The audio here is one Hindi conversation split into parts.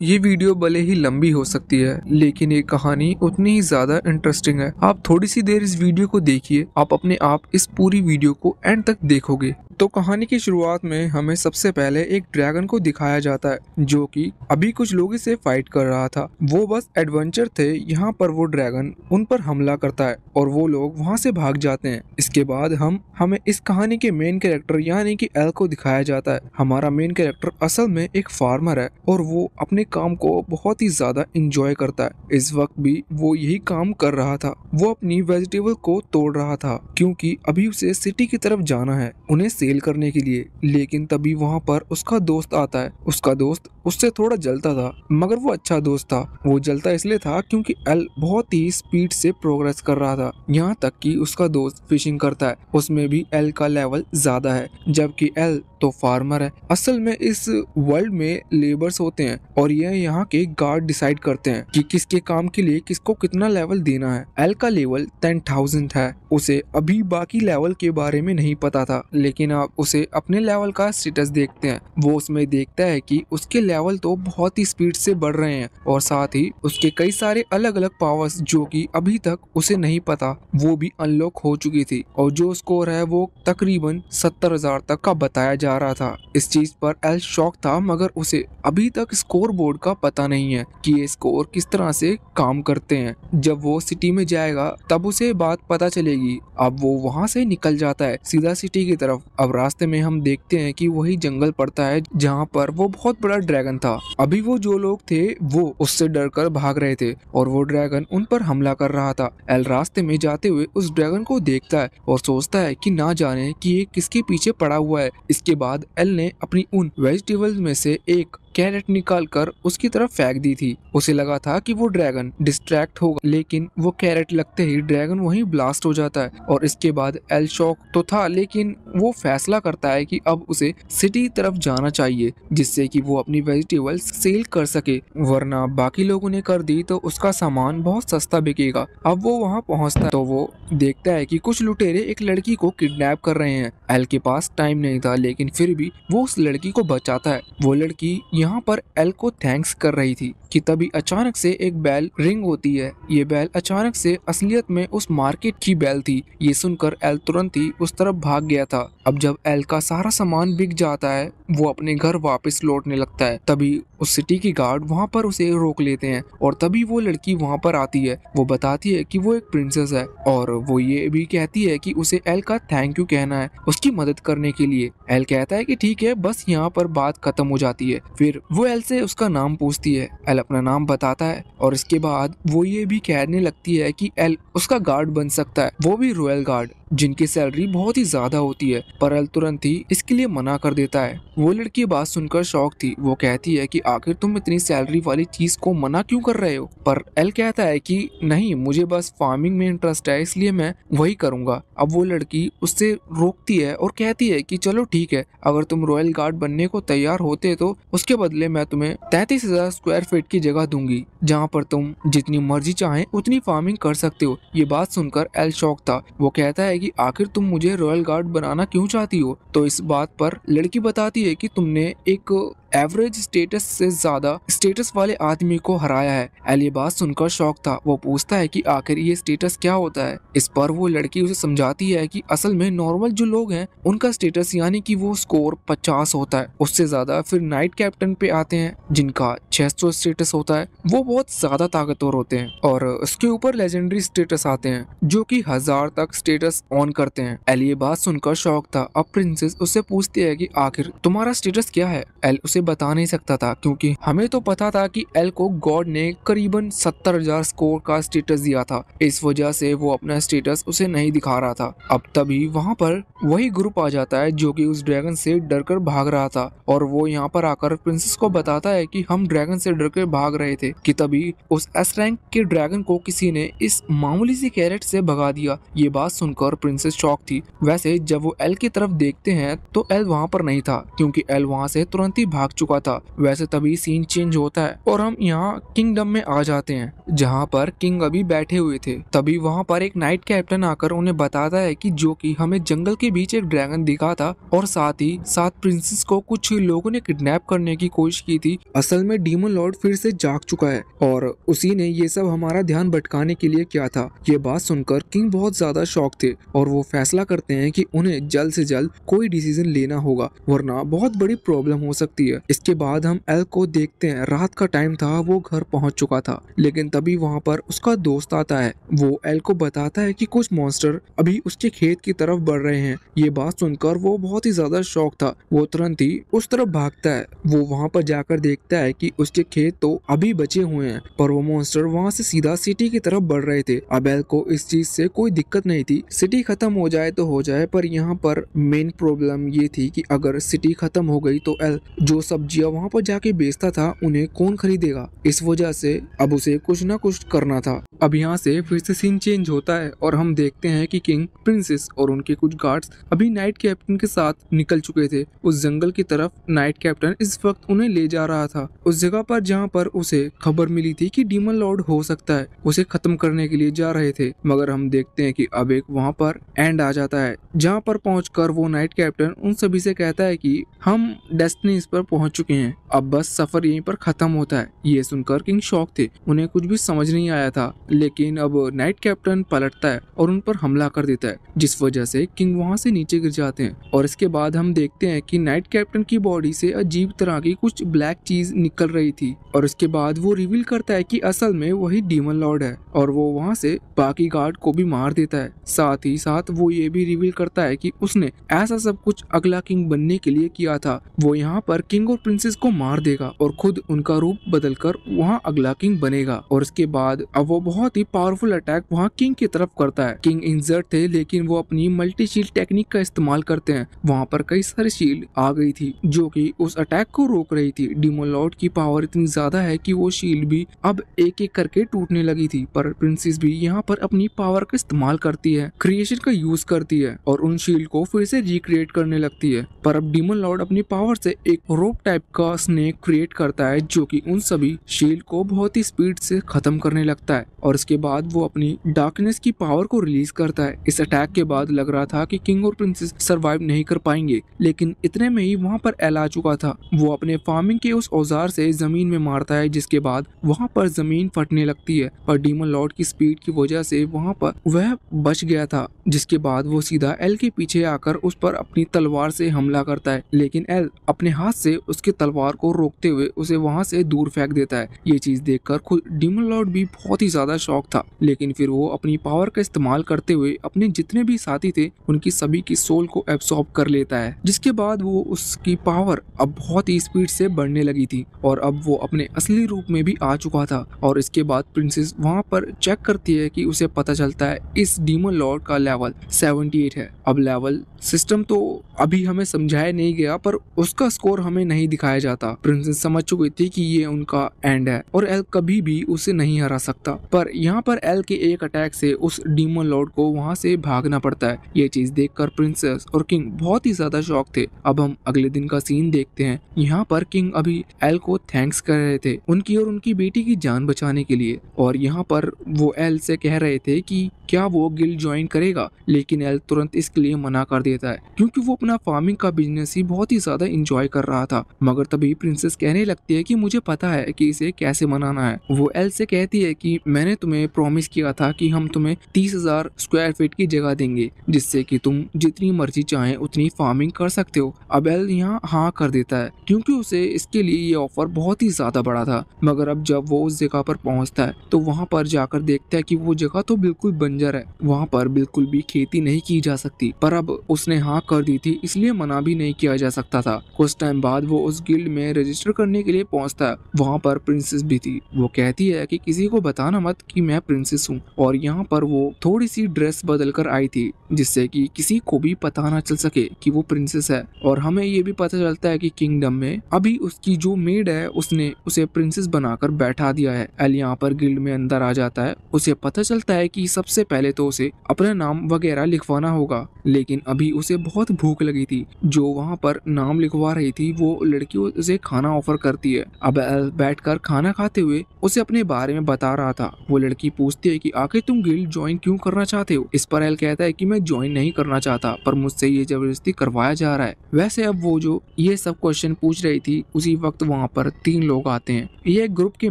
ये वीडियो भले ही लंबी हो सकती है, लेकिन ये कहानी उतनी ही ज़्यादा इंटरेस्टिंग है। आप थोड़ी सी देर इस वीडियो को देखिए, आप अपने आप इस पूरी वीडियो को एंड तक देखोगे। तो कहानी की शुरुआत में हमें सबसे पहले एक ड्रैगन को दिखाया जाता है, जो कि अभी कुछ लोग से फाइट कर रहा था। वो बस एडवेंचर थे, यहाँ पर वो ड्रैगन उन पर हमला करता है, और वो लोग वहाँ से भाग जाते हैं। इसके बाद हम, हमें इस कहानी के मेन कैरेक्टर यानी कि एल को दिखाया जाता है। हमारा मेन कैरेक्टर असल में एक फार्मर है, और वो अपने काम को बहुत ही ज़्यादा इंजॉय करता है। इस वक्त भी वो यही काम कर रहा था। वो अपनी वेजिटेबल को तोड़ रहा था, क्योंकि अभी उसे सिटी की तरफ़ जाना है, उन्हें सेल करने के लिए। लेकिन तभी वहाँ पर उसका दोस्त आता है। उसका दोस्त उससे थोड़ा जलता था, मगर वो अच्छा दोस्त था। वो जलता इसलिए था क्योंकि एल बहुत ही स्पीड से प्रोग्रेस कर रहा था। यहाँ तक कि उसका दोस्त फिशिंग करता है। उसमें भी एल का लेवल ज़्यादा है, जबकि एल तो फार्मर है। असल में इस वर्ल्ड में लेबर्स होते हैं, और ये यहाँ के गार्ड डिसाइड करते हैं कि किसके काम के लिए किसको कितना लेवल देना है। एल का लेवल टेन थाउज़ेंड है। उसे अभी बाकी लेवल के बारे में नहीं पता था, लेकिन आप उसे अपने लेवल का स्टेटस देखते हैं। वो उसमें देखता है कि उसके लेवल तो बहुत ही स्पीड से बढ़ रहे हैं और साथ ही उसके कई सारे अलग अलग पावर्स जो कि अभी तक उसे नहीं पता, वो भी अनलॉक हो चुकी थी और जो स्कोर है वो तकरीबन सत्तर हज़ार तक का बताया जा रहा था। इस चीज़ पर एल शौक था, मगर उसे अभी तक स्कोर बोर्ड का पता नहीं है कि ये स्कोर किस तरह से काम करते हैं। जब वो सिटी में जाएगा, तब उसे बात पता चलेगी। अब वो वहाँ से निकल जाता है, सीधा सिटी की तरफ़। अब रास्ते में हम देखते हैं कि वही जंगल पड़ता है, जहाँ पर वो बहुत बड़ा ड्रैगन था। अभी वो जो लोग थे, वो उससे डर कर भाग रहे थे और वो ड्रैगन उन पर हमला कर रहा था। एल रास्ते में जाते हुए उस ड्रैगन को देखता है और सोचता है कि ना जाने कि ये किसके पीछे पड़ा हुआ है। इसके बाद एल ने अपनी उन वेजिटेबल्स में से एक कैरेट निकाल कर उसकी तरफ़ फेंक दी थी। उसे लगा था कि वो ड्रैगन डिस्ट्रैक्ट होगा, लेकिन वो कैरेट लगते ही ड्रैगन वहीं ब्लास्ट हो जाता है, और इसके बाद एल शॉक तो था, लेकिन वो फैसला करता है कि अब उसे सिटी तरफ़ जाना चाहिए, जिससे कि वो अपनी वेजिटेबल सेल कर सके। वरना बाकी लोगों ने कर दी तो उसका सामान बहुत सस्ता बिकेगा। अब वो वहाँ पहुँचता तो वो देखता है कि कुछ लुटेरे एक लड़की को किडनैप कर रहे हैं। एल के पास टाइम नहीं था, लेकिन फिर भी वो उस लड़की को बचाता है। वो लड़की यहाँ पर एल को थैंक्स कर रही थी कि तभी अचानक से एक बैल रिंग होती है। ये बैल अचानक से असलियत में उस मार्केट की बैल थी। ये सुनकर एल तुरंत ही उस तरफ़ भाग गया था। अब जब एल का सारा सामान बिक जाता है, वो अपने घर वापस लौटने लगता है। तभी उस सिटी की गार्ड वहाँ पर उसे रोक लेते हैं और तभी वो लड़की वहाँ पर आती है। वो बताती है कि वो एक प्रिंसेस है और वो ये भी कहती है कि उसे एल का थैंक यू कहना है उसकी मदद करने के लिए। एल कहता है कि ठीक है, बस यहाँ पर बात खत्म हो जाती है। फिर वो एल से उसका नाम पूछती है। एल अपना नाम बताता है और इसके बाद वो ये भी कहने लगती है कि एल उसका गार्ड बन सकता है। वो भी रॉयल गार्ड। जिनकी सैलरी बहुत ही ज़्यादा होती है, पर एल तुरंत ही इसके लिए मना कर देता है। वो लड़की बात सुनकर शौक थी। वो कहती है कि आखिर तुम इतनी सैलरी वाली चीज़ को मना क्यों कर रहे हो? पर एल कहता है कि नहीं, मुझे बस फ़ार्मिंग में इंटरेस्ट है, इसलिए मैं वही करूँगा। अब वो लड़की उससे रोकती है और कहती है कि चलो ठीक है, अगर तुम रॉयल गार्ड बनने को तैयार होते तो उसके बदले मैं तुम्हें तैतीस हज़ार स्क्वायर फीट की जगह दूँगी, जहाँ पर तुम जितनी मर्ज़ी चाहे उतनी फ़ार्मिंग कर सकते हो। ये बात सुनकर एल शौक था। वो कहता है कि आखिर तुम मुझे रॉयल गार्ड बनाना क्यों चाहती हो? तो इस बात पर लड़की बताती है कि तुमने एक एवरेज स्टेटस से ज़्यादा स्टेटस वाले आदमी को हराया है। ये बात सुनकर शौक था। वो पूछता है कि आखिर ये स्टेटस क्या होता है? इस पर वो लड़की उसे समझाती है कि असल में नॉर्मल जो लोग हैं, उनका स्टेटस यानी कि वो स्कोर 50 होता है। उससे ज़्यादा फिर नाइट कैप्टन पे आते हैं, जिनका 600 स्टेटस होता है, वो बहुत ज़्यादा ताकतवर होते हैं और उसके ऊपर लेजेंडरी स्टेटस आते हैं, जो की हज़ार तक स्टेटस ऑन करते हैं। एल बात सुनकर शौक था। अब प्रिंसेस उससे पूछती है की आखिर तुम्हारा स्टेटस क्या है? एल, उसे बता नहीं सकता था, क्योंकि हमें तो पता था कि एल को गॉड ने करीबन सत्तर हज़ार स्कोर का स्टेटस दिया था। इस वजह से वो अपना स्टेटस उसे नहीं दिखा रहा था। अब तभी वहाँ पर वही ग्रुप आ जाता है जो कि उस ड्रैगन से डर कर भाग रहा था। और वो यहाँ पर आकर प्रिंसेस को बताता है कि हम ड्रैगन से डर कर भाग रहे थे, कि तभी उस एस रैंक के ड्रैगन को किसी ने इस मामूली सी कैरेट से भगा दिया। ये बात सुनकर प्रिंसेस शॉक थी। वैसे जब वो एल की तरफ़ देखते हैं तो एल वहाँ पर नहीं था, क्योंकि एल वहाँ से तुरंत ही भाग चुका था। वैसे तभी सीन चेंज होता है और हम यहाँ किंगडम में आ जाते हैं, जहाँ पर किंग अभी बैठे हुए थे। तभी वहाँ पर एक नाइट कैप्टन आकर उन्हें बताता है कि जो कि हमें जंगल के बीच एक ड्रैगन दिखा था और साथ ही साथ प्रिंसेस को कुछ लोगों ने किडनैप करने की कोशिश की थी। असल में डीमन लॉर्ड फिर से जाग चुका है और उसी ने ये सब हमारा ध्यान भटकाने के लिए किया था। ये बात सुनकर किंग बहुत ज़्यादा शौक थे और वो फैसला करते हैं कि उन्हें जल्द से जल्द कोई डिसीज़न लेना होगा, वरना बहुत बड़ी प्रॉब्लम हो सकती है। इसके बाद हम एल को देखते हैं। रात का टाइम था, वो घर पहुँच चुका था। लेकिन तभी वहाँ पर उसका दोस्त आता है। वो एल को बताता है कि कुछ मॉन्स्टर अभी उसके खेत की तरफ़ बढ़ रहे हैं। ये बात सुनकर वो बहुत ही ज़्यादा शौक था। वो तुरंत ही उस तरफ़ भागता है। वो वहाँ पर जाकर देखता है कि उसके खेत तो अभी बचे हुए हैं, पर वो मॉन्स्टर वहाँ से सीधा सिटी की तरफ़ बढ़ रहे थे। अब एल को इस चीज़ से कोई दिक्कत नहीं थी। सिटी खत्म हो जाए तो हो जाए, पर यहाँ पर मेन प्रॉब्लम ये थी कि अगर सिटी खत्म हो गई तो एल जो सब्ज़ियाँ वहाँ पर जाके बेचता था, उन्हें कौन खरीदेगा? इस वजह से अब उसे कुछ ना कुछ करना था। अब यहाँ से फिर से सीन चेंज होता है और हम देखते हैं कि किंग प्रिंसेस और उनके कुछ गार्ड्स अभी नाइट कैप्टन के साथ निकल चुके थे। उस जंगल की तरफ़ नाइट कैप्टन इस वक्त उन्हें ले जा रहा था। उस जगह पर जहाँ पर उसे खबर मिली थी कि डीमन लॉर्ड हो सकता है, उसे खत्म करने के लिए जा रहे थे। मगर हम देखते हैं कि अब एक वहाँ पर एंड आ जाता है, जहाँ पर पहुँच वो नाइट कैप्टन उन सभी से कहता है की हम डेस्टिनी पर पहुँच चुके हैं। अब बस सफ़र यहीं पर खत्म होता है। ये सुनकर किंग शौक थे। उन्हें कुछ भी समझ नहीं आया था। लेकिन अब नाइट कैप्टन पलटता है और उन पर हमला कर देता है, जिस वजह से किंग वहाँ से नीचे गिर जाते हैं। और इसके बाद हम देखते हैं कि नाइट कैप्टन की बॉडी से अजीब तरह की कुछ ब्लैक चीज़ निकल रही थी। और इसके बाद वो रिवील करता है कि असल में वही डीमन लॉर्ड है और वो वहाँ से बाकी गार्ड को भी मार देता है। साथ ही साथ वो ये भी रिवील करता है कि उसने ऐसा सब कुछ अगला किंग बनने के लिए किया था। वो यहाँ पर किंग और प्रिंसेस को मार देगा और खुद उनका रूप बदलकर वहाँ अगला किंग बनेगा। और इसके बाद अब वो बहुत ही पावरफुल अटैक वहाँ किंग की तरफ़ करता है। किंग इंजर्ड थे, लेकिन वो अपनी मल्टी शील्ड टेक्निक का इस्तेमाल करते हैं। वहाँ पर कई सारी शील्ड आ गई थी, जो कि उस अटैक को रोक रही थी। डिमोन लॉर्ड की पावर इतनी ज़्यादा है कि वो शील्ड भी अब एक एक करके टूटने लगी थी, पर प्रिंसेस भी यहाँ पर अपनी पावर का इस्तेमाल करती है क्रिएशन का यूज़ करती है, और उन शील्ड को फिर से रिक्रिएट करने लगती है। पर अब डिमन लॉर्ड अपनी पावर से एक रोप टाइप का स्नेक क्रिएट करता है जो कि उन सभी शील्ड को बहुत ही स्पीड से खत्म करने लगता है और इसके बाद वो अपनी डार्कनेस की पावर को रिलीज़ करता है। इस अटैक के बाद लग रहा था कि किंग और प्रिंसेस सरवाइव नहीं कर पाएँगे, लेकिन इतने में ही वहाँ पर एल आ चुका था। वो अपने फ़ार्मिंग के उस औज़ार से ज़मीन में मारता है, जिसके बाद वहाँ पर ज़मीन फटने लगती है। पर डीमन लॉर्ड की स्पीड की वजह से वहाँ पर वह बच गया था, जिसके बाद वो सीधा एल के पीछे आकर उस पर अपनी तलवार से हमला करता है। लेकिन एल अपने हाथ से उसके तलवार को रोकते हुए उसे वहाँ से दूर फेंक देता है। ये चीज़ देखकर खुद डीमन लॉर्ड भी बहुत ही ज़्यादा शौक था, लेकिन फिर वो अपनी पावर का इस्तेमाल करते हुए अपने जितने भी साथी थे, उनकी सभी की सोल को एब्सॉर्ब कर लेता है, जिसके बाद वो उसकी पावर अब बहुत ही स्पीड से बढ़ने लगी थी और अब वो अपने असली रूप में भी आ चुका था और इसके बाद प्रिंसेस वहाँ पर चेक करती है कि उसे पता चलता है इस डीमन लॉर्ड का लेवल 78 है। अब लेवल सिस्टम तो अभी हमें समझाया नहीं गया, पर उसका स्कोर हमें नहीं दिखाया जाता। प्रिंसेस समझ चुकी थी कि ये उनका एंड है और एल कभी भी उसे नहीं हरा सकता। पर यहाँ पर एल के एक अटैक से उस डीमन लॉर्ड को वहाँ से भागना पड़ता है। ये चीज़ देखकर प्रिंसेस और किंग बहुत ही ज़्यादा शौक थे। अब हम अगले दिन का सीन देखते हैं। यहाँ पर किंग अभी एल को थैंक्स कर रहे थे, उनकी और उनकी बेटी की जान बचाने के लिए। और यहाँ पर वो एल से कह रहे थे कि क्या वो गिल्ड ज्वाइन करेगा? लेकिन एल तुरंत इसके लिए मना कर देता है, क्योंकि वो अपना फ़ार्मिंग का बिज़नेस ही बहुत ही ज़्यादा इंजॉय कर रहा था। मगर तभी प्रिंसेस कहने लगती है कि मुझे पता है कि इसे कैसे मनाना है। वो एल से कहती है कि मैंने तुम्हें प्रॉमिस किया था कि हम तुम्हें तीस हज़ार स्क्वायर फीट की जगह देंगे, जिससे कि तुम जितनी मर्ज़ी चाहे उतनी फ़ार्मिंग कर सकते हो। अब एल यहाँ हाँ कर देता है, क्योंकि उसे इसके लिए ये ऑफ़र बहुत ही ज़्यादा बड़ा था। मगर अब जब वो उस जगह पर पहुँचता है तो वहाँ पर जाकर देखता है कि वो जगह तो बिल्कुल बंजर है। वहाँ पर बिल्कुल भी खेती नहीं की जा सकती, पर अब उसने हाँ कर दी थी, इसलिए मना भी नहीं किया जा सकता था। कुछ टाइम बाद वो उस गिल्ड में रजिस्टर करने के लिए पहुँचता। है वहाँ पर प्रिंसेस भी थी। वो कहती है कि किसी को बताना मत कि मैं प्रिंसेस हूँ, और यहाँ पर वो थोड़ी सी ड्रेस बदल कर आई थी, जिससे कि किसी को भी पता ना चल सके कि वो प्रिंसेस है। और हमें ये भी पता चलता है कि किंगडम में अभी उसकी जो मेड है, उसने उसे प्रिंसेस बनाकर बैठा दिया है। एल यहाँ पर गिल्ड में अंदर आ जाता है। उसे पता चलता है कि सबसे पहले तो उसे अपना नाम वगैरह लिखवाना होगा, लेकिन अभी उसे बहुत भूख लगी थी। जो वहाँ पर नाम लिखवा रही थी, वो लड़की उसे खाना ऑफ़र करती है। अब बैठ बैठकर खाना खाते हुए उसे अपने बारे में बता रहा था। वो लड़की पूछती है की, आखिर तुम गिल्ड ज्वाइन क्यूँ करना चाहते हो? इस पर एल कहता है की, मैं ज्वाइन नहीं करना चाहता, पर मुझसे ये ज़बरदस्ती करवाया जा रहा है। वैसे अब वो जो ये सब क्वेश्चन पूछ रही थी, उसी वक्त वहाँ पर तीन लोग आते हैं। ये एक ग्रुप के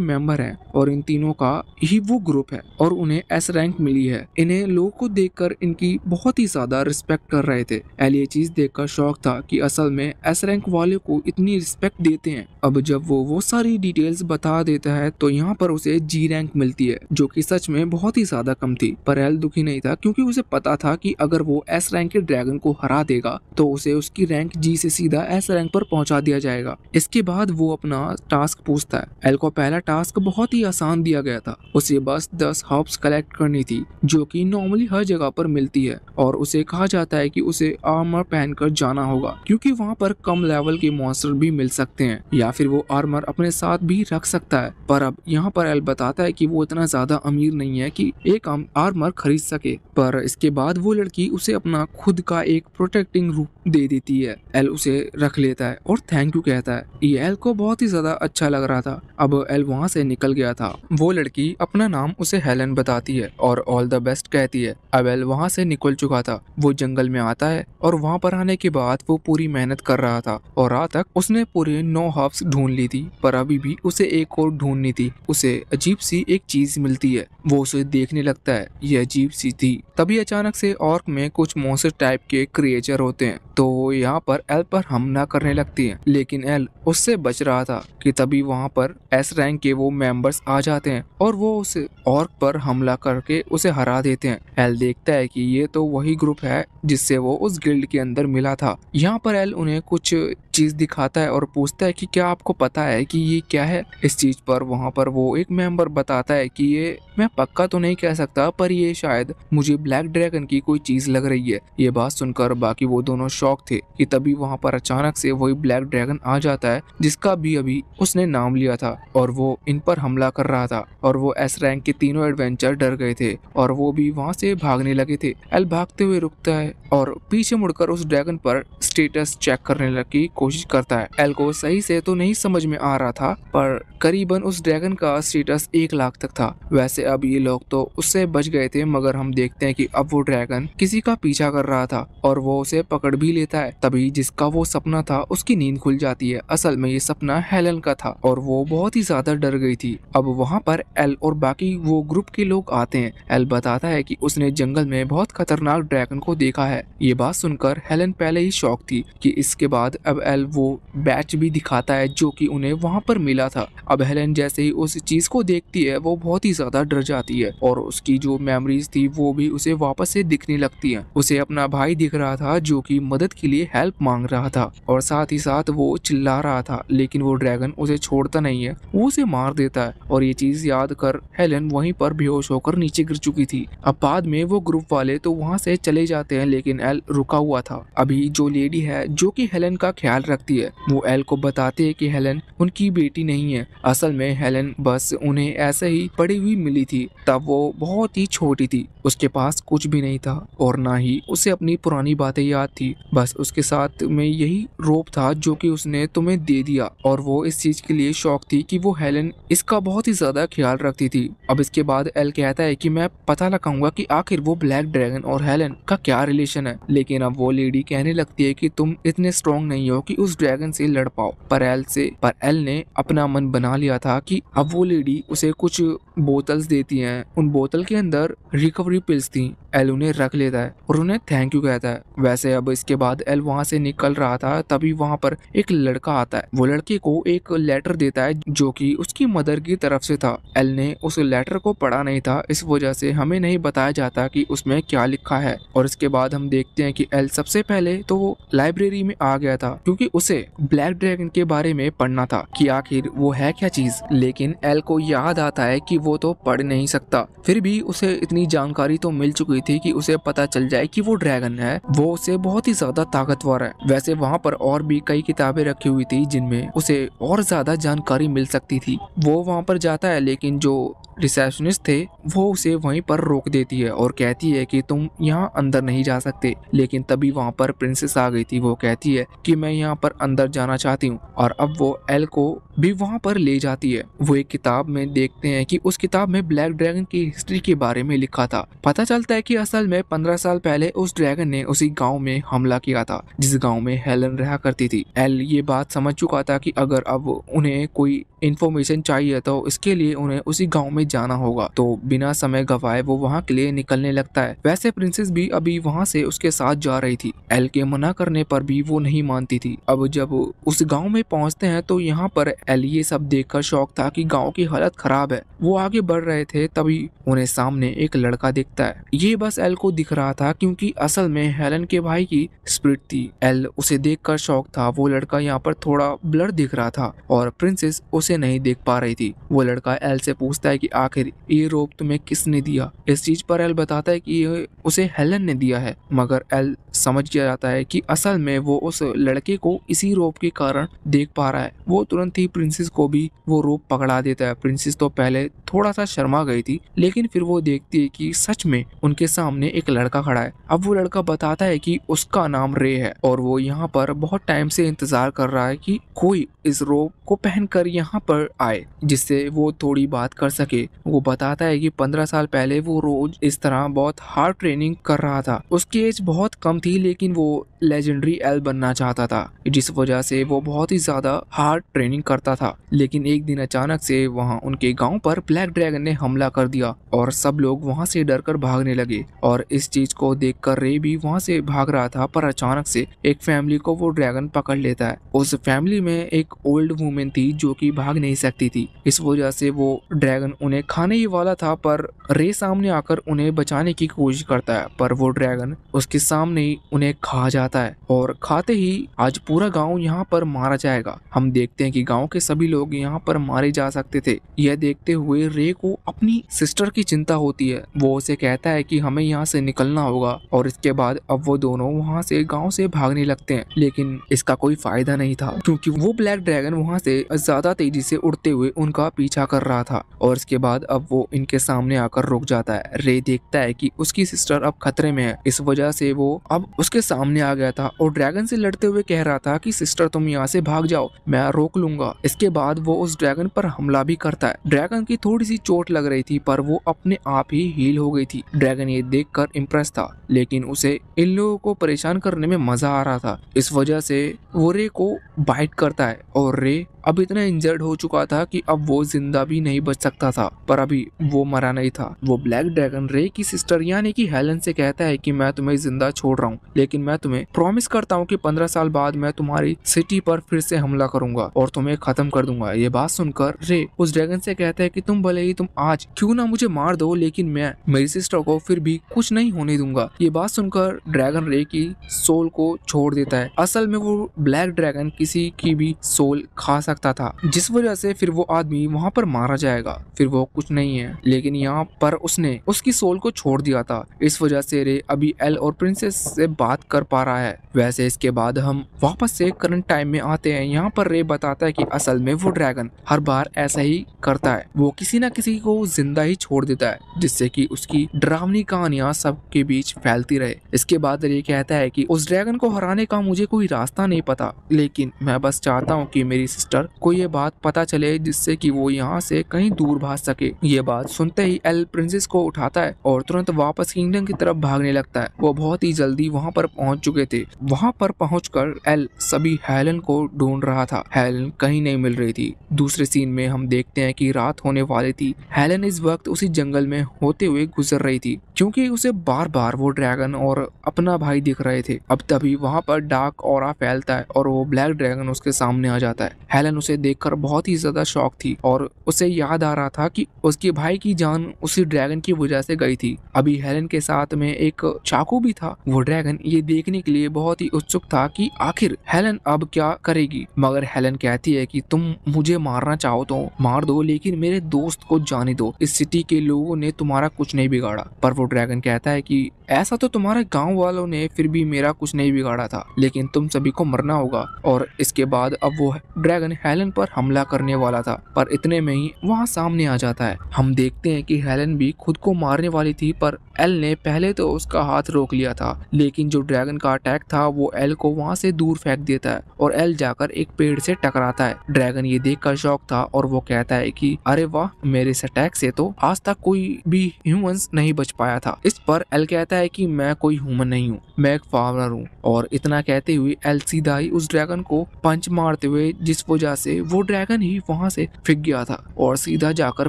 मेंबर हैं और इन तीनों का ही वो ग्रुप है और उन्हें एस रैंक मिली है। इन्हें लोग को देखकर इनकी बहुत ही ज़्यादा रिस्पेक्ट कर रहे थे। एल ये चीज़ देखकर शौक था कि असल में एस रैंक वाले को इतनी रिस्पेक्ट देते हैं। अब जब वो वो सारी डिटेल्स बता देता है तो यहाँ पर उसे जी रैंक मिलती है, जो कि सच में बहुत ही ज़्यादा कम थी। पर एल दुखी नहीं था, क्योंकि उसे पता था कि अगर वो एस रैंक के ड्रैगन को हरा देगा तो उसे उसकी रैंक जी से सीधा एस रैंक पर पहुँचा दिया जाएगा। इसके बाद वो अपना टास्क पूछता है। एल को पहला टास्क बहुत ही आसान दिया गया था। उसे बस दस हर्ब्स कलेक्ट करनी थी जो कि नॉर्मली हर जगह पर मिलती है और उसे कहा जाता है कि उसे आर्मर पहनकर जाना होगा, क्योंकि वहाँ पर कम लेवल के मॉन्स्टर भी मिल सकते हैं, या फिर वो आर्मर अपने साथ भी रख सकता है। पर अब यहाँ पर एल बताता है कि वो इतना ज़्यादा अमीर नहीं है कि एक आर्मर खरीद सके। पर इसके बाद वो लड़की उसे अपना खुद का एक प्रोटेक्टिंग रूप दे देती है। एल उसे रख लेता है और थैंक यू कहता है। ये एल को बहुत ही ज़्यादा अच्छा लग रहा था। अब एल वहाँ से निकल गया था। वो लड़की अपना नाम उसे हेलन बताती है और ऑल द बेस्ट कहती है। अब एल वहाँ से निकल चुका था। वो जंगल में आता है और वहाँ पर आने के बाद वो पूरी मेहनत कर रहा था और रात तक उसने पूरे नौ हफ्स ढूंढ ली थी, पर अभी भी उसे एक और ढूंढनी थी। उसे अजीब सी एक चीज़ मिलती है। वो उसे देखने लगता है। ये अजीब सी थी। तभी अचानक से ऑर्क में कुछ मोसर टाइप के क्रिएचर होते हैं। तो वो यहाँ पर एल पर हमला करने लगती है। लेकिन एल उससे बच रहा था कि तभी वहाँ पर एस रैंक के वो मेंबर्स आ जाते हैं और वो उसे ऑर्क पर हमला करके उसे हरा देते हैं। एल देखता है कि ये तो वही ग्रुप है जिससे वो उस गिल्ड के अंदर मिला था। यहाँ पर एल उन्हें कुछ चीज़ दिखाता है और पूछता है कि क्या आपको पता है कि ये क्या है? इस चीज़ पर वहाँ पर वो एक मेंबर बताता है कि ये मैं पक्का तो नहीं कह सकता, पर ये शायद मुझे ब्लैक ड्रैगन की कोई चीज़ लग रही है। ये बात सुनकर बाकी वो दोनों शौक थे कि तभी वहाँ पर अचानक से वही ब्लैक ड्रैगन आ जाता है, जिसका भी अभी उसने नाम लिया था, और वो इन पर हमला कर रहा था, और वो एस रैंक के तीनों एडवेंचर डर गए थे, और वो भी वहाँ से भागने लगे थे। एल भागते हुए रुकता है, और पीछे मुड़कर उस ड्रैगन पर स्टेटस चेक करने की कोशिश करता है। एल को सही से तो नहीं समझ में आ रहा था, पर करीबन उस ड्रैगन का स्टेटस एक लाख तक था। वैसे अब ये लोग तो उससे बच गए थे, मगर हम देखते हैं कि अब वो ड्रैगन किसी का पीछा कर रहा था और वो उसे पकड़ भी लेता है। तभी जिसका वो सपना था, उसकी नींद खुल जाती है। असल में ये सपना हेलन का था और वो बहुत ही ज़्यादा डर गई थी। अब वहाँ पर एल और बाकी वो ग्रुप के लोग आते हैं। एल बताता है की उसने जंगल में बहुत खतरनाक ड्रैगन को देखा है। ये बात सुनकर हेलन पहले ही शौक थी की इसके बाद अब एल वो बैच भी दिखाता है जो की उन्हें वहाँ पर मिला था। अब हेलन जैसे ही उस चीज़ को देखती है, वो बहुत ही ज़्यादा डर जाती है और उसकी जो मेमोरीज थी, वो भी उसे वापस से दिखने लगती है। उसे अपना भाई दिख रहा था, जो कि मदद के लिए हेल्प मांग रहा था और साथ ही साथ वो चिल्ला रहा था, लेकिन वो ड्रैगन उसे छोड़ता नहीं है, वो उसे मार देता है। और ये चीज़ याद कर हेलन वहीं पर बेहोश होकर नीचे गिर चुकी थी। अब बाद में वो ग्रुप वाले तो वहाँ से चले जाते हैं, लेकिन एल रुका हुआ था। अभी जो लेडी है, जो कि हेलन का ख्याल रखती है, वो एल को बताते हैं कि हेलन उनकी बेटी नहीं है। असल में हेलन बस उन्हें ऐसे ही पड़ी हुई मिली थी, तब वो बहुत ही छोटी थी। उसके पास कुछ भी नहीं था और ना ही उसे अपनी पुरानी बातें याद थी। बस उसके साथ में यही रोप था जो कि उसने तुम्हें दे दिया और वो इस चीज़ के लिए शौक थी कि वो हेलन इसका बहुत ही ज़्यादा ख्याल रखती थी। अब इसके बाद एल कहता है कि मैं पता लगाऊँगा कि आखिर वो ब्लैक ड्रैगन और हेलन का क्या रिलेशन है। लेकिन अब वो लेडी कहने लगती है कि तुम इतने स्ट्रॉन्ग नहीं हो कि उस ड्रैगन से लड़ पाओ। पर एल से, पर एल ने अपना मन बना लिया था कि अब वो लेडी उसे कुछ बोतल्स देती हैं। उन बोतल के अंदर रिकवरी पिल्स थी। एल उन्हें रख लेता है और उन्हें थैंक यू कहता है। वैसे अब इसके बाद एल वहाँ से निकल रहा था, तभी वहाँ पर एक लड़का आता है। वो लड़के को एक लेटर देता है, जो कि उसकी मदर की तरफ़ से था। एल ने उस लेटर को पढ़ा नहीं था, इस वजह से हमें नहीं बताया जाता कि उसमें क्या लिखा है। और इसके बाद हम देखते हैं कि एल सबसे पहले तो वो लाइब्रेरी में आ गया था, क्योंकि उसे ब्लैक ड्रैगन के बारे में पढ़ना था कि आखिर वो है क्या चीज़। लेकिन एल को याद आता है कि वो तो पढ़ नहीं सकता। फिर भी उसे इतनी जानकारी तो मिल चुकी थी कि उसे पता चल जाए कि वो ड्रैगन है। वो उसे बहुत ही ज़्यादा ताकतवर है। वैसे वहाँ पर और भी कई किताबें रखी हुई थी जिनमें उसे और ज़्यादा जानकारी मिल सकती थी। वो वहाँ पर जाता है, लेकिन जो रिसेप्शनिस्ट थे, वो उसे वहीं पर रोक देती है और कहती है कि तुम यहाँ अंदर नहीं जा सकते। लेकिन तभी वहाँ पर प्रिंसेस आ गई थी। वो कहती है कि मैं यहाँ पर अंदर जाना चाहती हूँ और अब वो एल को भी वहाँ पर ले जाती है। वो एक किताब में देखते हैं कि उस किताब में ब्लैक ड्रैगन की हिस्ट्री के बारे में लिखा था। पता चलता है कि असल में पंद्रह साल पहले उस ड्रैगन ने उसी गाँव में हमला किया था, जिस गाँव में हेलन रहा करती थी। एल, ये बात समझ चुका था कि अगर अब उन्हें कोई इन्फॉर्मेशन चाहिए तो इसके लिए उन्हें उसी गाँव में जाना होगा। तो बिना समय गवाए वो वहाँ के लिए निकलने लगता है। वैसे प्रिंसेस भी अभी वहाँ से उसके साथ जा रही थी। एल के मना करने पर भी वो नहीं मानती थी। अब जब उस गाँव में पहुँचते हैं तो यहाँ पर एल, ये सब देखकर शौक था कि गाँव की हालत खराब है। वो आगे बढ़ रहे थे, तभी उन्हें सामने एक लड़का दिखता है। ये बस एल को दिख रहा था क्योंकि असल में हेलन के भाई की स्प्रिट थी। एल उसे देखकर शौक था। वो लड़का यहाँ पर थोड़ा ब्लर दिख रहा था और प्रिंसेस उसे नहीं देख पा रही थी। वो लड़का एल से पूछता है कि आखिर ये रोप तुम्हें किसने दिया? इस चीज़ पर एल बताता है कि ये उसे हेलन ने दिया है। मगर एल समझ गया जाता है कि असल में वो उस लड़के को इसी रोप के कारण देख पा रहा है। वो तुरंत ही प्रिंसेस को भी वो रोप पकड़ा देता है। प्रिंसेस तो पहले थोड़ा सा शर्मा गई थी, लेकिन फिर वो देखती है कि सच में उनके सामने एक लड़का खड़ा है। अब वो लड़का बताता है कि उसका नाम रे है और वो यहाँ पर बहुत टाइम से इंतज़ार कर रहा है कि कोई इस रोप को पहनकर यहाँ पर आए, जिससे वो थोड़ी बात कर सके। वो बताता है कि पंद्रह साल पहले वो रोज इस तरह बहुत हार्ड ट्रेनिंग कर रहा था। उसकी एज बहुत कम थी, लेकिन वो लेजेंडरी एल बनना चाहता था, जिस वजह से वो बहुत ही ज़्यादा हार्ड ट्रेनिंग करता था। लेकिन एक दिन अचानक से वहाँ उनके गाँव पर ब्लैक ड्रैगन ने हमला कर दिया और सब लोग वहाँ से डरकर भागने लगे। और इस चीज़ को देखकर रे भी वहाँ से भाग रहा था, पर अचानक से एक फैमिली को वो ड्रैगन पकड़ लेता है। उस फैमिली में एक ओल्ड वुमेन थी जो की भाग नहीं सकती थी। इस वजह से वो ड्रैगन उन्हें खाने ही वाला था, पर रे सामने आकर उन्हें बचाने की कोशिश करता है, पर वो ड्रैगन उसके सामने ही उन्हें खा जाता है और खाते ही आज पूरा गाँव यहाँ पर मारा जाएगा। हम देखते हैं कि गाँव के सभी लोग यहाँ पर मारे जा सकते थे। यह देखते हुए रे को अपनी सिस्टर की चिंता होती है। वो उसे कहता है कि हमें यहाँ से निकलना होगा और इसके बाद अब वो दोनों वहाँ से गाँव से भागने लगते हैं। लेकिन इसका कोई फ़ायदा नहीं था, क्योंकि वो ब्लैक ड्रैगन वहाँ से ज़्यादा तेज़ी से उड़ते हुए उनका पीछा कर रहा था और इसके बाद अब वो इनके सामने आकर रुक जाता है। रे देखता है कि उसकी सिस्टर अब खतरे में है। इस वजह से वो अब उसके सामने आ गया था और ड्रैगन से लड़ते हुए कह रहा था कि सिस्टर तुम यहाँ से भाग जाओ, मैं रोक लूँगा। इसके बाद वो उस ड्रैगन पर हमला भी करता है। ड्रैगन की थोड़ी सी चोट लग रही थी, पर वो अपने आप ही हील हो गई थी। ड्रैगन ये देख कर इम्प्रेस था, लेकिन उसे इन लोगों को परेशान करने में मज़ा आ रहा था। इस वजह से वो रे को बाइट करता है और रे अब इतना इंजर्ड हो चुका था कि अब वो ज़िंदा भी नहीं बच सकता था, पर अभी वो मरा नहीं था। वो ब्लैक ड्रैगन रे की सिस्टर यानी कि हेलन से कहता है कि मैं तुम्हें ज़िंदा छोड़ रहा हूँ, लेकिन मैं तुम्हें प्रॉमिस करता हूँ कि पंद्रह साल बाद मैं तुम्हारी सिटी पर फिर से हमला करूँगा और तुम्हें खत्म कर दूँगा। ये बात सुनकर रे उस ड्रैगन से कहता है कि तुम भले ही तुम आज क्यों ना मुझे मार दो, लेकिन मैं मेरी सिस्टर को फिर भी कुछ नहीं होने दूँगा। ये बात सुनकर ड्रैगन रे की सोल को छोड़ देता है। असल में वो ब्लैक ड्रैगन किसी की भी सोल खा सकता था। जिस वजह से फिर वो आदमी वहाँ पर मारा जाएगा, फिर वो कुछ नहीं है। लेकिन यहाँ पर उसने उसकी सोल को छोड़ दिया था। इस वजह से रे अभी एल और प्रिंसेस से बात कर पा रहा है। वैसे इसके बाद हम वापस से करंट टाइम में आते हैं। यहाँ पर रे बताता है कि असल में वो ड्रैगन हर बार ऐसा ही करता है। वो किसी न किसी को ज़िंदा ही छोड़ देता है, जिससे कि उसकी डरावनी कहानियाँ सबके बीच फैलती रहे। इसके बाद रे कहता है कि उस ड्रैगन को हराने का मुझे कोई रास्ता नहीं पता, लेकिन मैं बस चाहता हूँ कि मेरी सिस्टर को ये बात पता चले, जिससे कि वो यहाँ से कहीं दूर भाग सके। ये बात सुनते ही एल प्रिंसेस को उठाता है और तुरंत वापस किंगडम की तरफ़ भागने लगता है। वो बहुत ही जल्दी वहाँ पर पहुँच चुके थे। वहाँ पर पहुँच एल सभी हेलन को ढूंढ रहा था। हेलन कहीं नहीं मिल रही थी। दूसरे सीन में हम देखते हैं कि रात होने वाली थी। हेलन इस वक्त उसी जंगल में होते हुए गुजर रही थी, क्योंकि उसे बार बार वो ड्रैगन और अपना भाई दिख रहे थे। अब तभी वहाँ पर डार्क और फैलता है और वो ब्लैक ड्रैगन उसके सामने आ जाता है। उसे देखकर बहुत ही ज़्यादा शौक थी और उसे याद आ रहा था कि उसके भाई की जान उसी ड्रैगन की वजह से गई थी। अभी हेलन के साथ में एक चाकू भी था। वो ड्रैगन ये देखने के लिए बहुत ही उत्सुक था कि आखिर हेलन अब क्या करेगी? मगर हेलन कहती है कि तुम मुझे मारना चाहो तो मार दो, लेकिन मेरे दोस्त को जाने दो। इस सिटी के लोगों ने तुम्हारा कुछ नहीं बिगाड़ा। पर वो ड्रैगन कहता है कि ऐसा तो तुम्हारे गाँव वालों ने फिर भी मेरा कुछ नहीं बिगाड़ा था, लेकिन तुम सभी को मरना होगा। और इसके बाद अब वो ड्रैगन हेलन पर हमला करने वाला था, पर इतने में ही वहाँ सामने आ जाता है। हम देखते हैं कि हेलन भी खुद को मारने वाली थी, पर एल ने पहले तो उसका हाथ रोक लिया था, लेकिन जो ड्रैगन का अटैक था, वो एल को वहाँ से दूर फेंक देता है और एल जाकर एक पेड़ से टकराता है। ड्रैगन ये देख शौक था और वो कहता है कि, अरे वाह, मेरे इस अटैक से तो आज तक कोई भी ह्यूमंस नहीं बच पाया था। इस पर एल कहता है कि, मैं कोई ह्यूमन नहीं हूँ, मैं एक फार्मर हूँ। और इतना कहते हुए एल सीधा ही उस ड्रैगन को पंच मारते हुए, जिस वजह से वो ड्रैगन ही वहाँ से फिक गया था और सीधा जाकर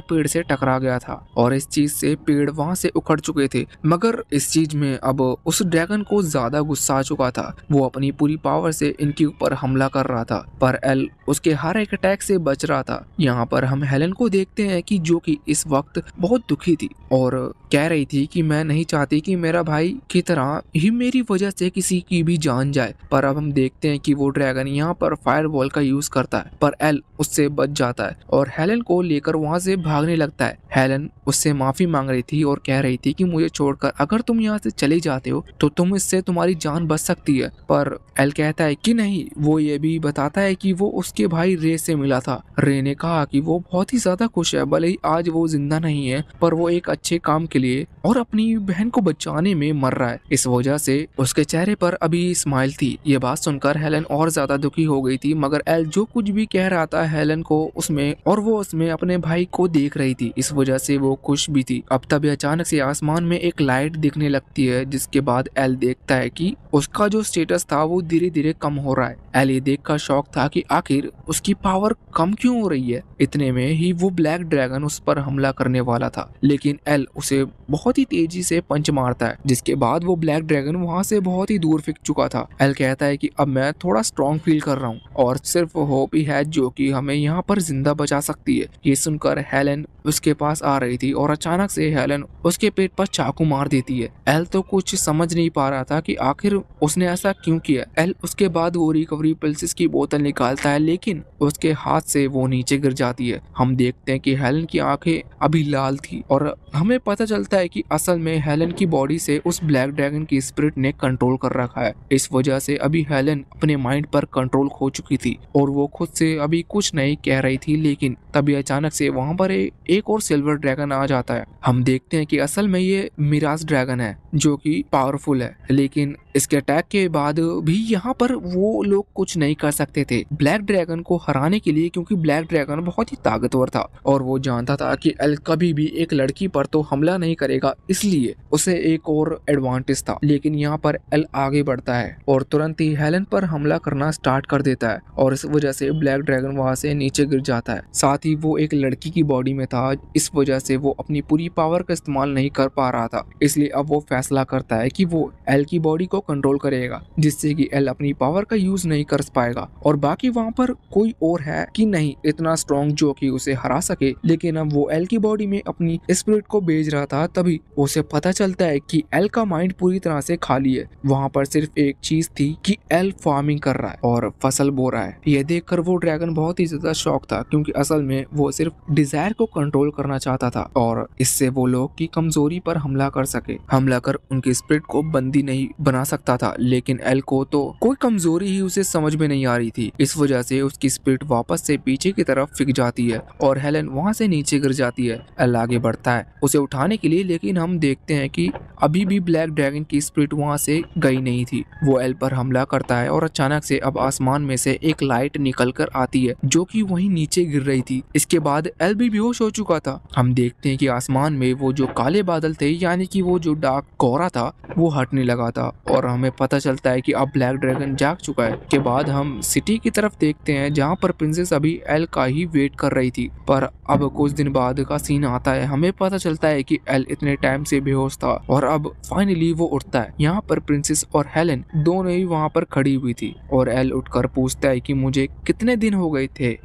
पेड़ से टकरा गया था और इस चीज़ से पेड़ वहाँ से उखड़ चुके थे। मगर इस चीज़ में अब उस ड्रैगन को ज़्यादा गुस्सा आ चुका था। वो अपनी पूरी पावर से इनके ऊपर हमला कर रहा था। पर एल उसके हर एक अटैक से बच रहा था। यहाँ पर हम हेलन को देखते हैं कि जो कि इस वक्त बहुत दुखी थी और कह रही थी कि मैं नहीं चाहती कि मेरा भाई की तरह ही मेरी वजह से किसी की भी जान जाए। पर अब हम देखते हैं कि वो ड्रैगन यहाँ पर फायर बॉल का यूज़ करता है। पर एल उससे बच जाता है और हेलन को लेकर वहाँ से भागने लगता है। हेलन उससे माफ़ी मांग रही थी और कह रही थी कि मुझे छोड़कर अगर तुम यहाँ से चले जाते हो तो तुम इससे तुम्हारी जान बच सकती है। पर एल कहता है कि नहीं, वो ये भी बताता है कि वो उसके भाई रे से मिला था। रे ने कहा कि वो बहुत ही ज़्यादा खुश है, भले ही आज वो ज़िंदा नहीं है, पर वो एक अच्छे काम के लिए और अपनी बहन को बचाने में मर रहा है। इस वजह से उसके चेहरे पर अभी स्माइल थी। ये बात सुनकर हेलन और ज़्यादा दुखी हो गई थी, मगर एल जो कुछ भी कह रहा था हेलन को उसमें, और वो उसमें अपने भाई को देख रही थी। इस वजह से वो खुश भी थी। अब तभी अचानक से आसमान में एक लाइट दिखने लगती है, जिसके बाद एल देखता है कि उसका जो स्टेटस था वो धीरे धीरे कम हो रहा है। एल ये देख कर शौक था कि आखिर उसकी पावर कम क्यों हो रही है? इतने में ही वो ब्लैक ड्रैगन उस पर हमला करने वाला था। लेकिन एल उसे बहुत ही तेज़ी से पंच मारता है, जिसके बाद वो ब्लैक ड्रैगन वहाँ से बहुत ही दूर फिक चुका था। एल कहता है कि अब मैं थोड़ा स्ट्रॉन्ग फील कर रहा हूँ, और सिर्फ़ होप ही है जो कि हमें यहाँ पर ज़िंदा बचा सकती है। ये सुनकर हेलन उसके पास आ रही थी और अचानक से हेलन उसके पेट पर चाकू मार देती है। एल तो कुछ समझ नहीं पा रहा था कि आखिर उसने ऐसा क्यों किया। एल उसके बाद वो रिकवरी पिल्सिस की बोतल निकालता है, लेकिन उसके हाथ से वो नीचे गिर जाती है। हम देखते हैं कि हेलन की आँखें अभी लाल थी और हमें पता चलता है कि असल में हेलन की बॉडी से उस ब्लैक ड्रैगन की स्पिरिट ने कंट्रोल कर रखा है। इस वजह से अभी हेलन अपने माइंड पर कंट्रोल खो चुकी थी और वो खुद से अभी कुछ नहीं कह रही थी, लेकिन तभी अचानक से वहाँ पर एक और सिल्वर ड्रैगन आ जाता है। हम देखते हैं कि असल में ये मिराज ड्रैगन है, जो कि पावरफुल है। लेकिन इसके अटैक के बाद भी यहाँ पर वो लोग कुछ नहीं कर सकते थे। ब्लैक ड्रैगन को हराने के लिए, क्योंकि ब्लैक ड्रैगन बहुत ही ताकतवर था, और वो जानता था कि एल कभी भी एक लड़की पर तो हमला नहीं करेगा, इसलिए उसे एक और एडवांटेज था। लेकिन यहाँ पर एल आगे बढ़ता है, और तुरंत ही हेलन पर हमला करना स्टार्ट कर देता है, और इस वजह से ब्लैक ड्रैगन वहाँ से नीचे गिर जाता है। साथ ही वो एक लड़की की बॉडी में था, इस वजह से वो अपनी पूरी पावर का इस्तेमाल नहीं कर पा रहा था। इसलिए अब वो फैसला करता है कि वो एल की बॉडी को कंट्रोल करेगा, जिससे कि एल अपनी पावर का यूज़ नहीं कर पाएगा। और बाकी वहाँ पर कोई और है कि नहीं, इतना स्ट्रॉन्ग जो कि उसे हरा सके। लेकिन अब वो एल की बॉडी में अपनी स्पिरिट को भेज रहा था, तभी उसे पता चलता है कि एल का माइंड पूरी तरह से खाली है। वहाँ पर सिर्फ़ एक चीज़ थी कि एल फ़ार्मिंग कर रहा है और फ़सल बो रहा है। यह देखकर वो ड्रैगन बहुत ही ज़्यादा शौक था, क्योंकि असल में वो सिर्फ़ डिज़ायर को कंट्रोल करना चाहता था और इससे वो लोग की कमज़ोरी पर हमला कर सके। हमला कर उनकी स्प्रिट को बंदी नहीं बना सकता था, लेकिन एल को तो कोई कमज़ोरी ही उसे समझ में नहीं आ रही थी। इस वजह से उसकी स्पिरिट वापस से पीछे की तरफ़ फिक जाती है और हेलन वहाँ से नीचे गिर जाती है। एल आगे बढ़ता है उसे उठाने के लिए, लेकिन हम देखते हैं कि अभी भी ब्लैक ड्रैगन की स्प्रिट वहाँ से गई नहीं थी। वो एल पर हमला करता है और अचानक से अब आसमान में से एक लाइट निकल कर आती है, जो कि वहीं नीचे गिर रही थी। इसके बाद एल भी बेहोश हो चुका था। हम देखते हैं कि आसमान में वो जो काले बादल थे, यानी कि वो जो डार्क कोहरा था, वो हटने लगा था। और हमें पता चलता है कि अब ब्लैक ड्रैगन जाग चुका है। के बाद हम सिटी की तरफ़ देखते हैं, जहाँ पर प्रिंसेस अभी एल का ही वेट कर रही थी। पर अब कुछ दिन बाद का सीन आता है। हमें पता चलता है कि एल इतने टाइम से बेहोश था और अब फाइनली वो उठता है। यहाँ पर प्रिंसेस और हेलन दोनों ही वहाँ पर खड़ी हुई थी। और एल उठकर पूछता है कि मुझे कितने दिन हो गए थे?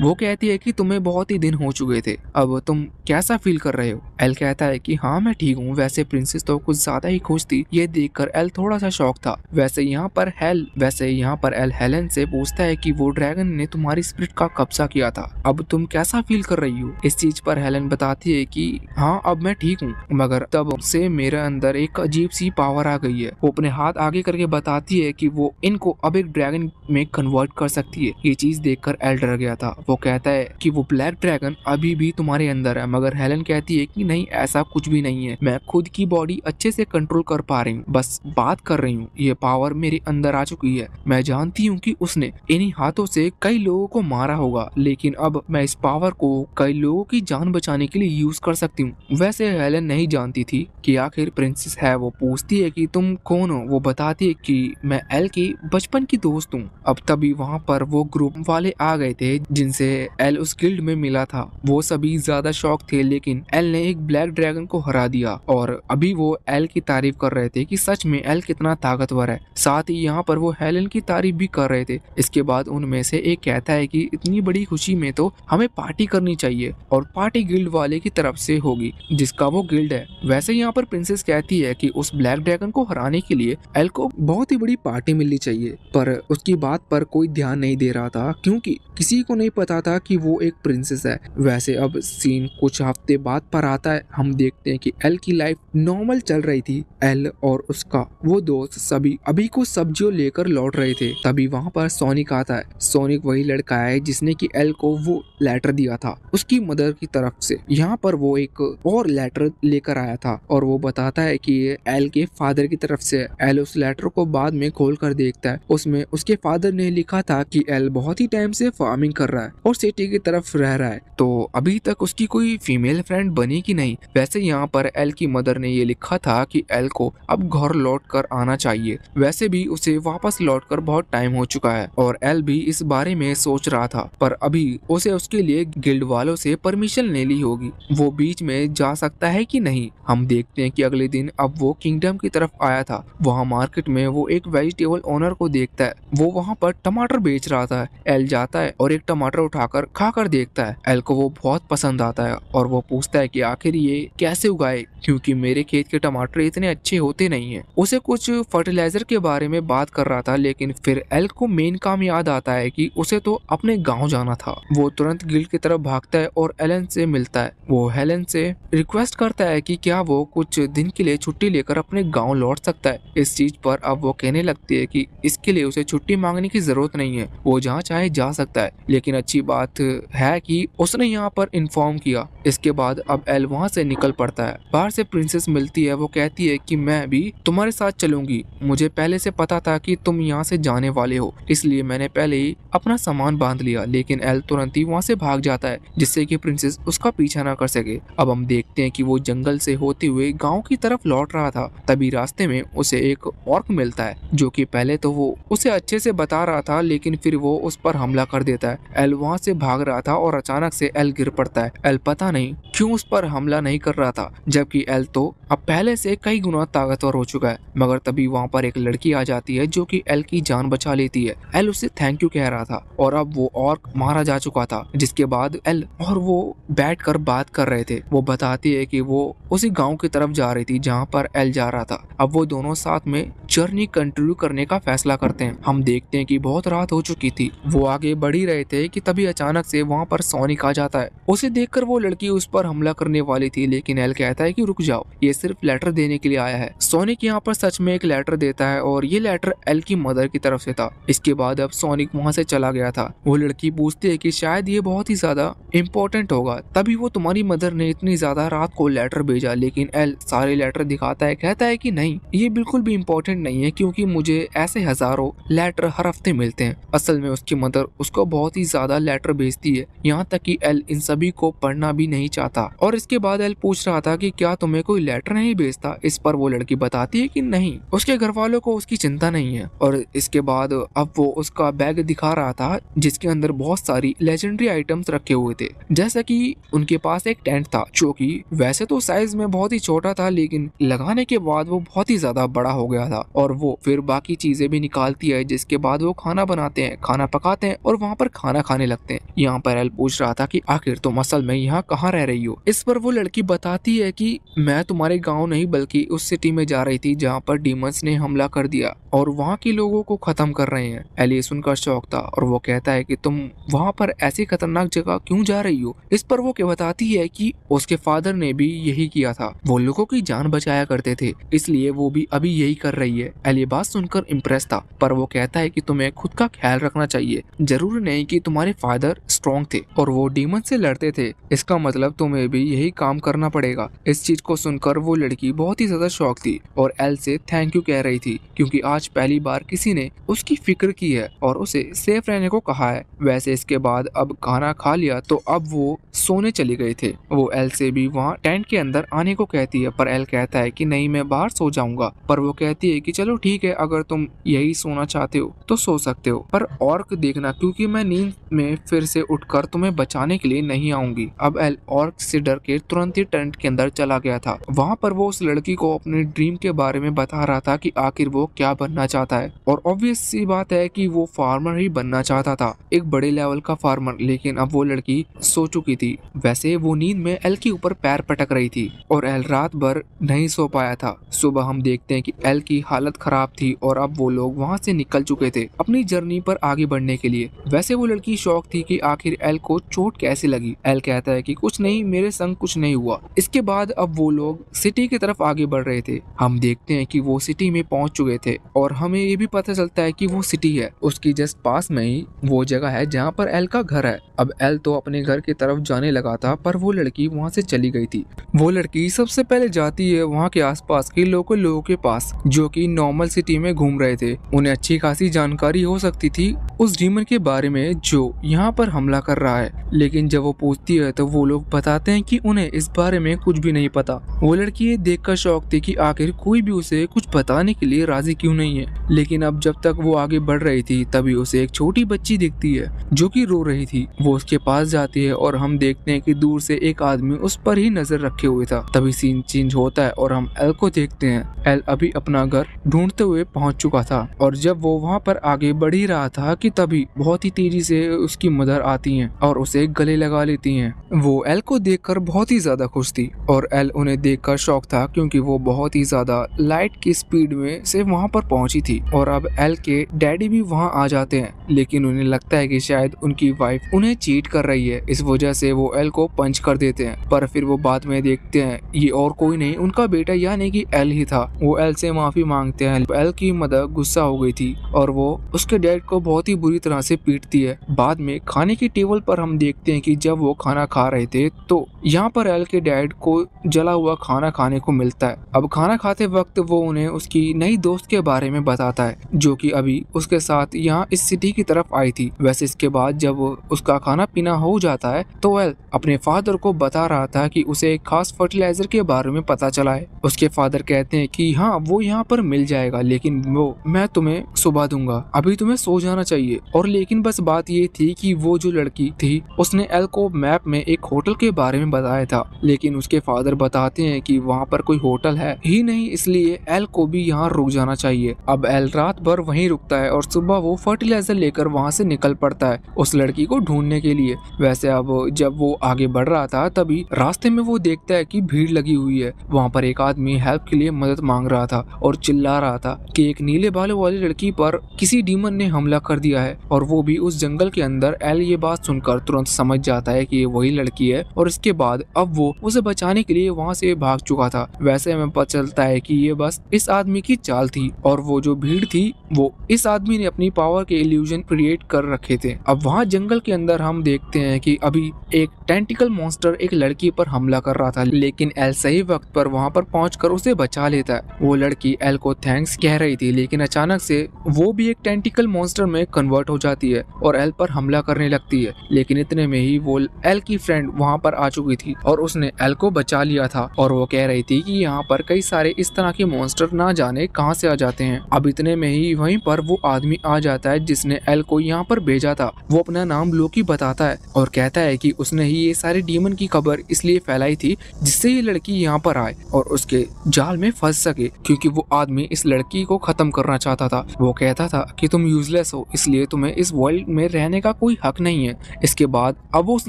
वो कहती है कि तुम्हें बहुत ही दिन हो चुके थे। अब तुम कैसा फील कर रहे हो? एल कहता है कि हाँ मैं ठीक हूँ। वैसे प्रिंसेस तो कुछ ज़्यादा ही खुश थी। ये देखकर एल थोड़ा सा शौक था। वैसे यहाँ पर हेल वैसे यहाँ पर एल हेलन से पूछता है कि वो ड्रैगन ने तुम्हारी स्प्रिट का कब्जा किया था। अब तुम कैसा फील कर रही हो? इस चीज़ पर हेलन बताती है कि हाँ अब मैं ठीक हूँ। मगर तब से मेरे अंदर एक अजीब सी पावर आ गई है। वो अपने हाथ आगे करके बताती है कि वो इनको अब एक ड्रैगन में कन्वर्ट कर सकती है। ये चीज़ देखकर एल डर गया था। वो कहता है कि वो ब्लैक ड्रैगन अभी भी तुम्हारे अंदर है, मगर हेलन कहती है कि नहीं, ऐसा कुछ भी नहीं है। मैं खुद की बॉडी अच्छे से कंट्रोल कर पा रही हूँ, बस बात कर रही हूँ। ये पावर मेरे अंदर आ चुकी है। मैं जानती हूँ कि उसने इन्हीं हाथों से कई लोगों को मारा होगा, लेकिन अब मैं इस पावर को कई लोगों की जान बचाने के लिए यूज़ कर सकती हूँ। वैसे हेलन नहीं जानती थी कि आखिर प्रिंसेस है, वो पूछती है कि तुम कौन हो? वो बताती है कि मैं एल की बचपन की दोस्त हूँ। अब तभी वहाँ पर वो ग्रुप वाले आ गए थे, जिनसे एल उस गिल्ड में मिला था। वो सभी ज़्यादा शौक थे, लेकिन एल ने एक ब्लैक ड्रैगन को हरा दिया। और अभी वो एल की तारीफ़ कर रहे थे कि सच में एल कितना ताकतवर है। साथ ही यहाँ पर वो हेलन की तारीफ़ भी कर रहे थे। इसके बाद उनमें से एक कहता है कि इतनी बड़ी खुशी में तो हमें पार्टी करनी चाहिए और पार्टी गिल्ड वाले की तरफ़ से होगी, जिसका वो गिल्ड है। वैसे यहाँ पर प्रिंसेस कहती है कि उस ब्लैक ड्रैगन को हराने के लिए एल को बहुत ही बड़ी पार्टी मिलनी चाहिए। पर उसकी बात पर कोई ध्यान नहीं दे रहा था, क्योंकि किसी को नहीं पता था कि वो एक प्रिंसेस है। वैसे अब सीन कुछ हफ़्ते बाद पर आता है। हम देखते हैं कि एल की लाइफ नॉर्मल चल रही थी। एल और उसका वो दोस्त सभी अभी को सब्जियों लेकर लौट रहे थे। तभी वहाँ पर सोनिक आता है। सोनिक वही लड़का है जिसने की एल को वो लेटर दिया था उसकी मदर की तरफ़ से। यहाँ पर वो एक और लेटर लेकर आया था और वो बताता है कि एल के फादर की तरफ़ से एल उस लेटर को बाद में खोल कर देखता है। उसमें उसके फादर ने लिखा था कि एल बहुत ही टाइम से फ़ार्मिंग कर रहा है। और सिटी की तरफ़ रह रहा है। तो अभी तक उसकी कोई फीमेल फ्रेंड बनी कि नहीं? वैसे यहाँ पर एल की मदर ने ये लिखा था कि एल को अब घर लौट कर आना चाहिए। वैसे भी उसे वापस लौट कर बहुत टाइम हो चुका है और एल भी इस बारे में सोच रहा था। पर अभी उसे उसके लिए गिल्ड वालों से परमिशन ले ली होगी। वो बीच में जा सकता है कि नहीं? हम देखते हैं कि अगले दिन अब वो किंगडम की तरफ़ आया था। वहाँ मार्केट में वो एक वेजिटेबल ओनर को देखता है। वो वहाँ पर टमाटर बेच रहा था। एल जाता है और एक टमाटर उठाकर खाकर देखता है। एल को वो बहुत पसंद आता है और वो पूछता है कि आखिर ये कैसे उगाए? क्योंकि मेरे खेत के टमाटर इतने अच्छे होते नहीं है। उसे कुछ फर्टिलाइज़र के बारे में बात कर रहा था, लेकिन फिर एल को मेन काम याद आता है कि उसे तो अपने गाँव जाना था। वो तुरंत गिल्ड की तरफ़ भागता है और एलन से मिलता है। वो हेलन से रिक्वेस्ट करता है कि क्या वो कुछ दिन के लिए छुट्टी लेकर अपने गाँव लौट सकता है। इस चीज़ पर अब वो कहने लगती है कि इसके लिए उसे छुट्टी मांगने की ज़रूरत नहीं है। वो जहाँ चाहे जा सकता है, लेकिन अच्छी बात है कि उसने यहाँ पर इन्फॉर्म किया। इसके बाद अब एल वहाँ से निकल पड़ता है। बाहर से प्रिंसेस मिलती है, वो कहती है कि मैं भी तुम्हारे साथ चलूँगी। मुझे पहले से पता था कि तुम यहाँ से जाने वाले हो, इसलिए मैंने पहले ही अपना सामान बाँध लिया, लेकिन एल तुरंत ही वहाँ से भाग जाता है, जिससे कि प्रिंसेस उसका पीछा ना कर सके। अब हम देखते हैं कि वो जंगल से होते हुए गाँव की तरफ़ लौट रहा था, तभी रास्ते में उसे एक ऑर्क मिलता है, जो कि पहले तो वो उसे अच्छे से बता रहा था, लेकिन फिर वो उस पर हमला कर देता है। एल वहाँ से भाग रहा था और अचानक से एल गिर पड़ता है। एल पता नहीं क्यों उस पर हमला नहीं कर रहा था, जबकि एल तो अब पहले से कई गुना ताकतवर हो चुका है। मगर तभी वहाँ पर एक लड़की आ जाती है जो कि एल की जान बचा लेती है। एल उसे थैंक यू कह रहा था और अब वो ऑर्क मारा जा चुका था, जिसके बाद एल और वो बैठ कर बात कर रहे थे। वो बताती है कि वो उसी गाँव की तरफ़ जा रही थी जहाँ पर एल जा रहा था। अब वो दोनों साथ में जर्नी कंटिन्यू करने का फैसला करते हैं। हम देखते हैं कि बहुत रात हो चुकी थी। वो आगे बढ़ ही रहे थे कि तभी अचानक से वहाँ पर सोनिक आ जाता है। उसे देखकर वो लड़की उस पर हमला करने वाली थी, लेकिन एल कहता है कि रुक जाओ, ये सिर्फ़ लेटर देने के लिए आया है। सोनिक यहाँ पर सच में एक लेटर देता है, और ये लेटर एल की मदर की तरफ़ से था। इसके बाद अब सोनिक वहाँ से चला गया था। वो लड़की पूछती है कि शायद ये बहुत ही ज़्यादा इम्पोर्टेंट होगा। तभी वो तुम्हारी मदर ने इतनी ज़्यादा रात को लेटर भेजा, लेकिन एल सारे लेटर दिखाता है, कहता है कि नहीं, ये बिल्कुल भी इम्पोर्टेंट नहीं है, क्योंकि मुझे ऐसे हज़ारों लेटर हर हफ़्ते मिलते हैं। असल में उसकी मदर उसको बहुत ही ज़्यादा लेटर भेजती है। यहाँ तक कि एल इन सभी को पढ़ना भी नहीं चाहता। और इसके बाद एल पूछ रहा था कि क्या तुम्हें कोई लेटर नहीं भेजता? इस पर वो लड़की बताती है कि नहीं। उसके घर वालों को उसकी चिंता नहीं है। और इसके बाद अब वो उसका बैग दिखा रहा था, जिसके अंदर बहुत सारी लेजेंडरी आइटम्स रखे हुए थे। जैसा कि उनके पास एक टेंट था, जो कि वैसे तो साइज़ में बहुत ही छोटा था, लेकिन लगाने के बाद वो बहुत ही ज़्यादा बड़ा हो गया था। और वो फिर बाकी चीज़ें भी निकालती है, जिसके बाद वो खाना बनाते हैं, खाना पकाते हैं और वहाँ पर खाना खाने जाने लगते हैं। यहाँ पर एल पूछ रहा था कि, आखिर तुम असल में यहाँ कहाँ रह रही हो? इस पर वो लड़की बताती है कि, मैं तुम्हारे गाँव नहीं, बल्कि उस सिटी में जा रही थी जहाँ पर डीमंस ने हमला कर दिया और वहाँ के लोगों को खत्म कर रहे हैं। एल सुनकर शौक था और वो कहता है कि, तुम वहाँ पर ऐसी खतरनाक जगह क्यों जा रही हो? इस पर वो क्या बताती है कि, उसके फादर ने भी यही किया था। वो लोगों की जान बचाया करते थे, इसलिए वो भी अभी यही कर रही है। एल ये बात सुनकर इम्प्रेस था, पर वो कहता है कि, तुम्हें खुद का ख्याल रखना चाहिए। ज़रूरी नहीं कि तुम्हारे फादर स्ट्रॉन्ग थे और वो डीमन से लड़ते थे। इसका मतलब तुम्हें भी यही काम करना पड़ेगा। इस चीज़ को सुनकर वो लड़की बहुत ही ज़्यादा शौक थी और एल से थैंक यू कह रही थी, क्योंकि आज पहली बार किसी ने उसकी फ़िक्र की है और उसे सेफ़ रहने को कहा है। वैसे इसके बाद अब खाना खा लिया तो अब वो सोने चले गए थे। वो एल से भी वहाँ टेंट के अंदर आने को कहती है, पर एल कहता है कि नहीं, मैं बाहर सो जाऊँगा। पर वो कहती है कि चलो ठीक है, अगर तुम यही सोना चाहते हो तो सो सकते हो। पर और देखना, क्योंकि मैं नींद में फिर से उठकर तुम्हें बचाने के लिए नहीं आऊँगी। अब एल और से डर के तुरंत ही टेंट के अंदर चला गया था। वहाँ पर वो उस लड़की को अपने ड्रीम के बारे में बता रहा था कि आखिर वो क्या बनना चाहता है। और ऑब्वियस सी बात है कि वो फार्मर ही बनना चाहता था, एक बड़े लेवल का फार्मर लेकिन अब वो लड़की सो चुकी थी। वैसे वो नींद में एल के ऊपर पैर पटक रही थी और एल रात भर नहीं सो पाया था। सुबह हम देखते हैं कि एल की हालत खराब थी और अब वो लोग वहाँ से निकल चुके थे अपनी जर्नी पर आगे बढ़ने के लिए। वैसे वो लड़की शौक थी कि आखिर एल को चोट कैसे लगी? एल कहता है कि कुछ नहीं, मेरे संग कुछ नहीं हुआ। इसके बाद अब वो लोग सिटी की तरफ़ आगे बढ़ रहे थे। हम देखते हैं कि वो सिटी में पहुँच चुके थे और हमें ये भी पता चलता है कि वो सिटी है। उसकी जस्ट पास में ही वो जगह है जहाँ पर एल का घर है। अब एल तो अपने घर की तरफ़ जाने लगा था, पर वो लड़की वहाँ से चली गई थी। वो लड़की सबसे पहले जाती है वहाँ के आसपास के लोकल लोगों के पास, जो कि नॉर्मल सिटी में घूम रहे थे। उन्हें अच्छी खासी जानकारी हो सकती थी उस डीमन के बारे में, जो यहाँ पर हमला कर रहा है। लेकिन जब वो पूछती है तो वो लोग बताते हैं कि उन्हें इस बारे में कुछ भी नहीं पता। वो लड़की ये देख कर शौक थी कि आखिर कोई भी उसे कुछ बताने के लिए राज़ी क्यों नहीं है। लेकिन अब जब तक वो आगे बढ़ रही थी, तभी उसे एक छोटी बच्ची दिखती है, जो की रो रही थी। वो उसके पास जाती है और हम देखते हैं की दूर से एक आदमी उस पर ही नज़र रखे हुए था। तभी सीन चेंज होता है और हम एल को देखते हैं। एल अभी अपना घर ढूंढते हुए पहुँच चुका था और जब वो वहाँ पर आगे बढ़ ही रहा था कि तभी, बहुत ही तेज़ी से उसकी मदर आती हैं और उसे गले लगा लेती हैं। वो एल को देखकर बहुत ही ज़्यादा खुश थी और एल उन्हें देखकर शौक था क्योंकि वो बहुत ही ज़्यादा लाइट की स्पीड में से वहाँ पर पहुँची थी और अब एल के डैडी भी वहाँ आ जाते हैं, लेकिन उन्हें लगता है कि शायद उनकी वाइफ उन्हें चीट कर रही है। इस वजह से वो एल को पंच कर देते हैं, पर फिर वो बाद में देखते हैं, ये और कोई नहीं, उनका बेटा यानी कि एल ही था। वो एल से माफ़ी मांगते हैं। एल की मदर गुस्सा हो गई थी और वो उसके डैड को बहुत ही बुरी तरह से पीटती है। बाद में खाने की टेबल पर हम देखते हैं कि जब वो खाना खा रहे थे तो यहाँ पर एल के डैड को जला हुआ खाना खाने को मिलता है। अब खाना खाते वक्त वो उन्हें उसकी नई दोस्त के बारे में बताता है, जो कि अभी उसके साथ यहाँ इस सिटी की तरफ़ आई थी। वैसे इसके बाद जब उसका खाना पीना हो जाता है तो एल अपने फादर को बता रहा था कि उसे एक खास फर्टिलाइज़र के बारे में पता चला है। उसके फादर कहते हैं कि हाँ वो यहाँ पर मिल जाएगा, लेकिन वो मैं तुम्हें सुबह दूँगा। अभी तुम्हें सो जाना चाहिए। और लेकिन बस बात ये थी कि वो जो लड़की थी, उसने एल को मैप में एक होटल के बारे में बताया था। लेकिन उसके फादर बताते हैं कि वहाँ पर कोई होटल है। ही नहीं, इसलिए एल को भी यहाँ रुक जाना चाहिए। अब एल रात भर वहीं रुकता है और सुबह वो फर्टिलाइज़र लेकर वहाँ से निकल पड़ता है, उस लड़की को ढूँढने के लिए। वैसे अब जब वो आगे बढ़ रहा था, तभी रास्ते में वो देखता है कि भीड़ लगी हुई है। वहाँ पर एक आदमी हेल्प के लिए मदद मांग रहा था और चिल्ला रहा था कि एक नीले बालों वाली लड़की पर किसी डीमन ने हमला कर दिया है और वो भी उस जंगल के अंदर एल ये बात सुनकर तुरंत समझ जाता है कि ये वही लड़की है और इसके बाद अब वो उसे बचाने के लिए वहाँ से भाग चुका था। वैसे हमें पता चलता है कि ये बस इस आदमी की चाल थी और वो जो भीड़ थी, वो इस आदमी ने अपनी पावर के इल्यूजन क्रिएट कर रखे थे। अब वहाँ जंगल के अंदर हम देखते हैं कि अभी एक टेंटिकल मॉन्स्टर एक लड़की पर हमला कर रहा था, लेकिन एल सही वक्त पर वहाँ पर पहुँच उसे बचा लेता है। वो लड़की एल को थैंक्स कह रही थी, लेकिन अचानक से वो भी एक टेंटिकल मॉन्स्टर में कन्वर्ट हो जाती है और एल पर हमला करने लगती है। लेकिन इतने में ही वो एल की फ्रेंड वहाँ पर आ चुकी थी और उसने एल को बचा लिया था और वो कह रही थी कि यहाँ पर कई सारे इस तरह के मॉन्स्टर ना जाने कहाँ से आ जाते हैं। अब इतने में ही वहीं पर वो आदमी आ जाता है जिसने एल को यहाँ पर भेजा था। वो अपना नाम लोकी बताता है और कहता है कि उसने ही ये सारे डीमन की खबर इसलिए फैलाई थी जिससे ये लड़की यहाँ पर आए और उसके जाल में फंस सके, क्योंकि वो आदमी इस लड़की को खत्म करना चाहता था। वो कहता था कि तुम यूजलेस हो, इसलिए तुम्हें इस वर्ल्ड में रहने का कोई हक नहीं है। इसके बाद अब वो उस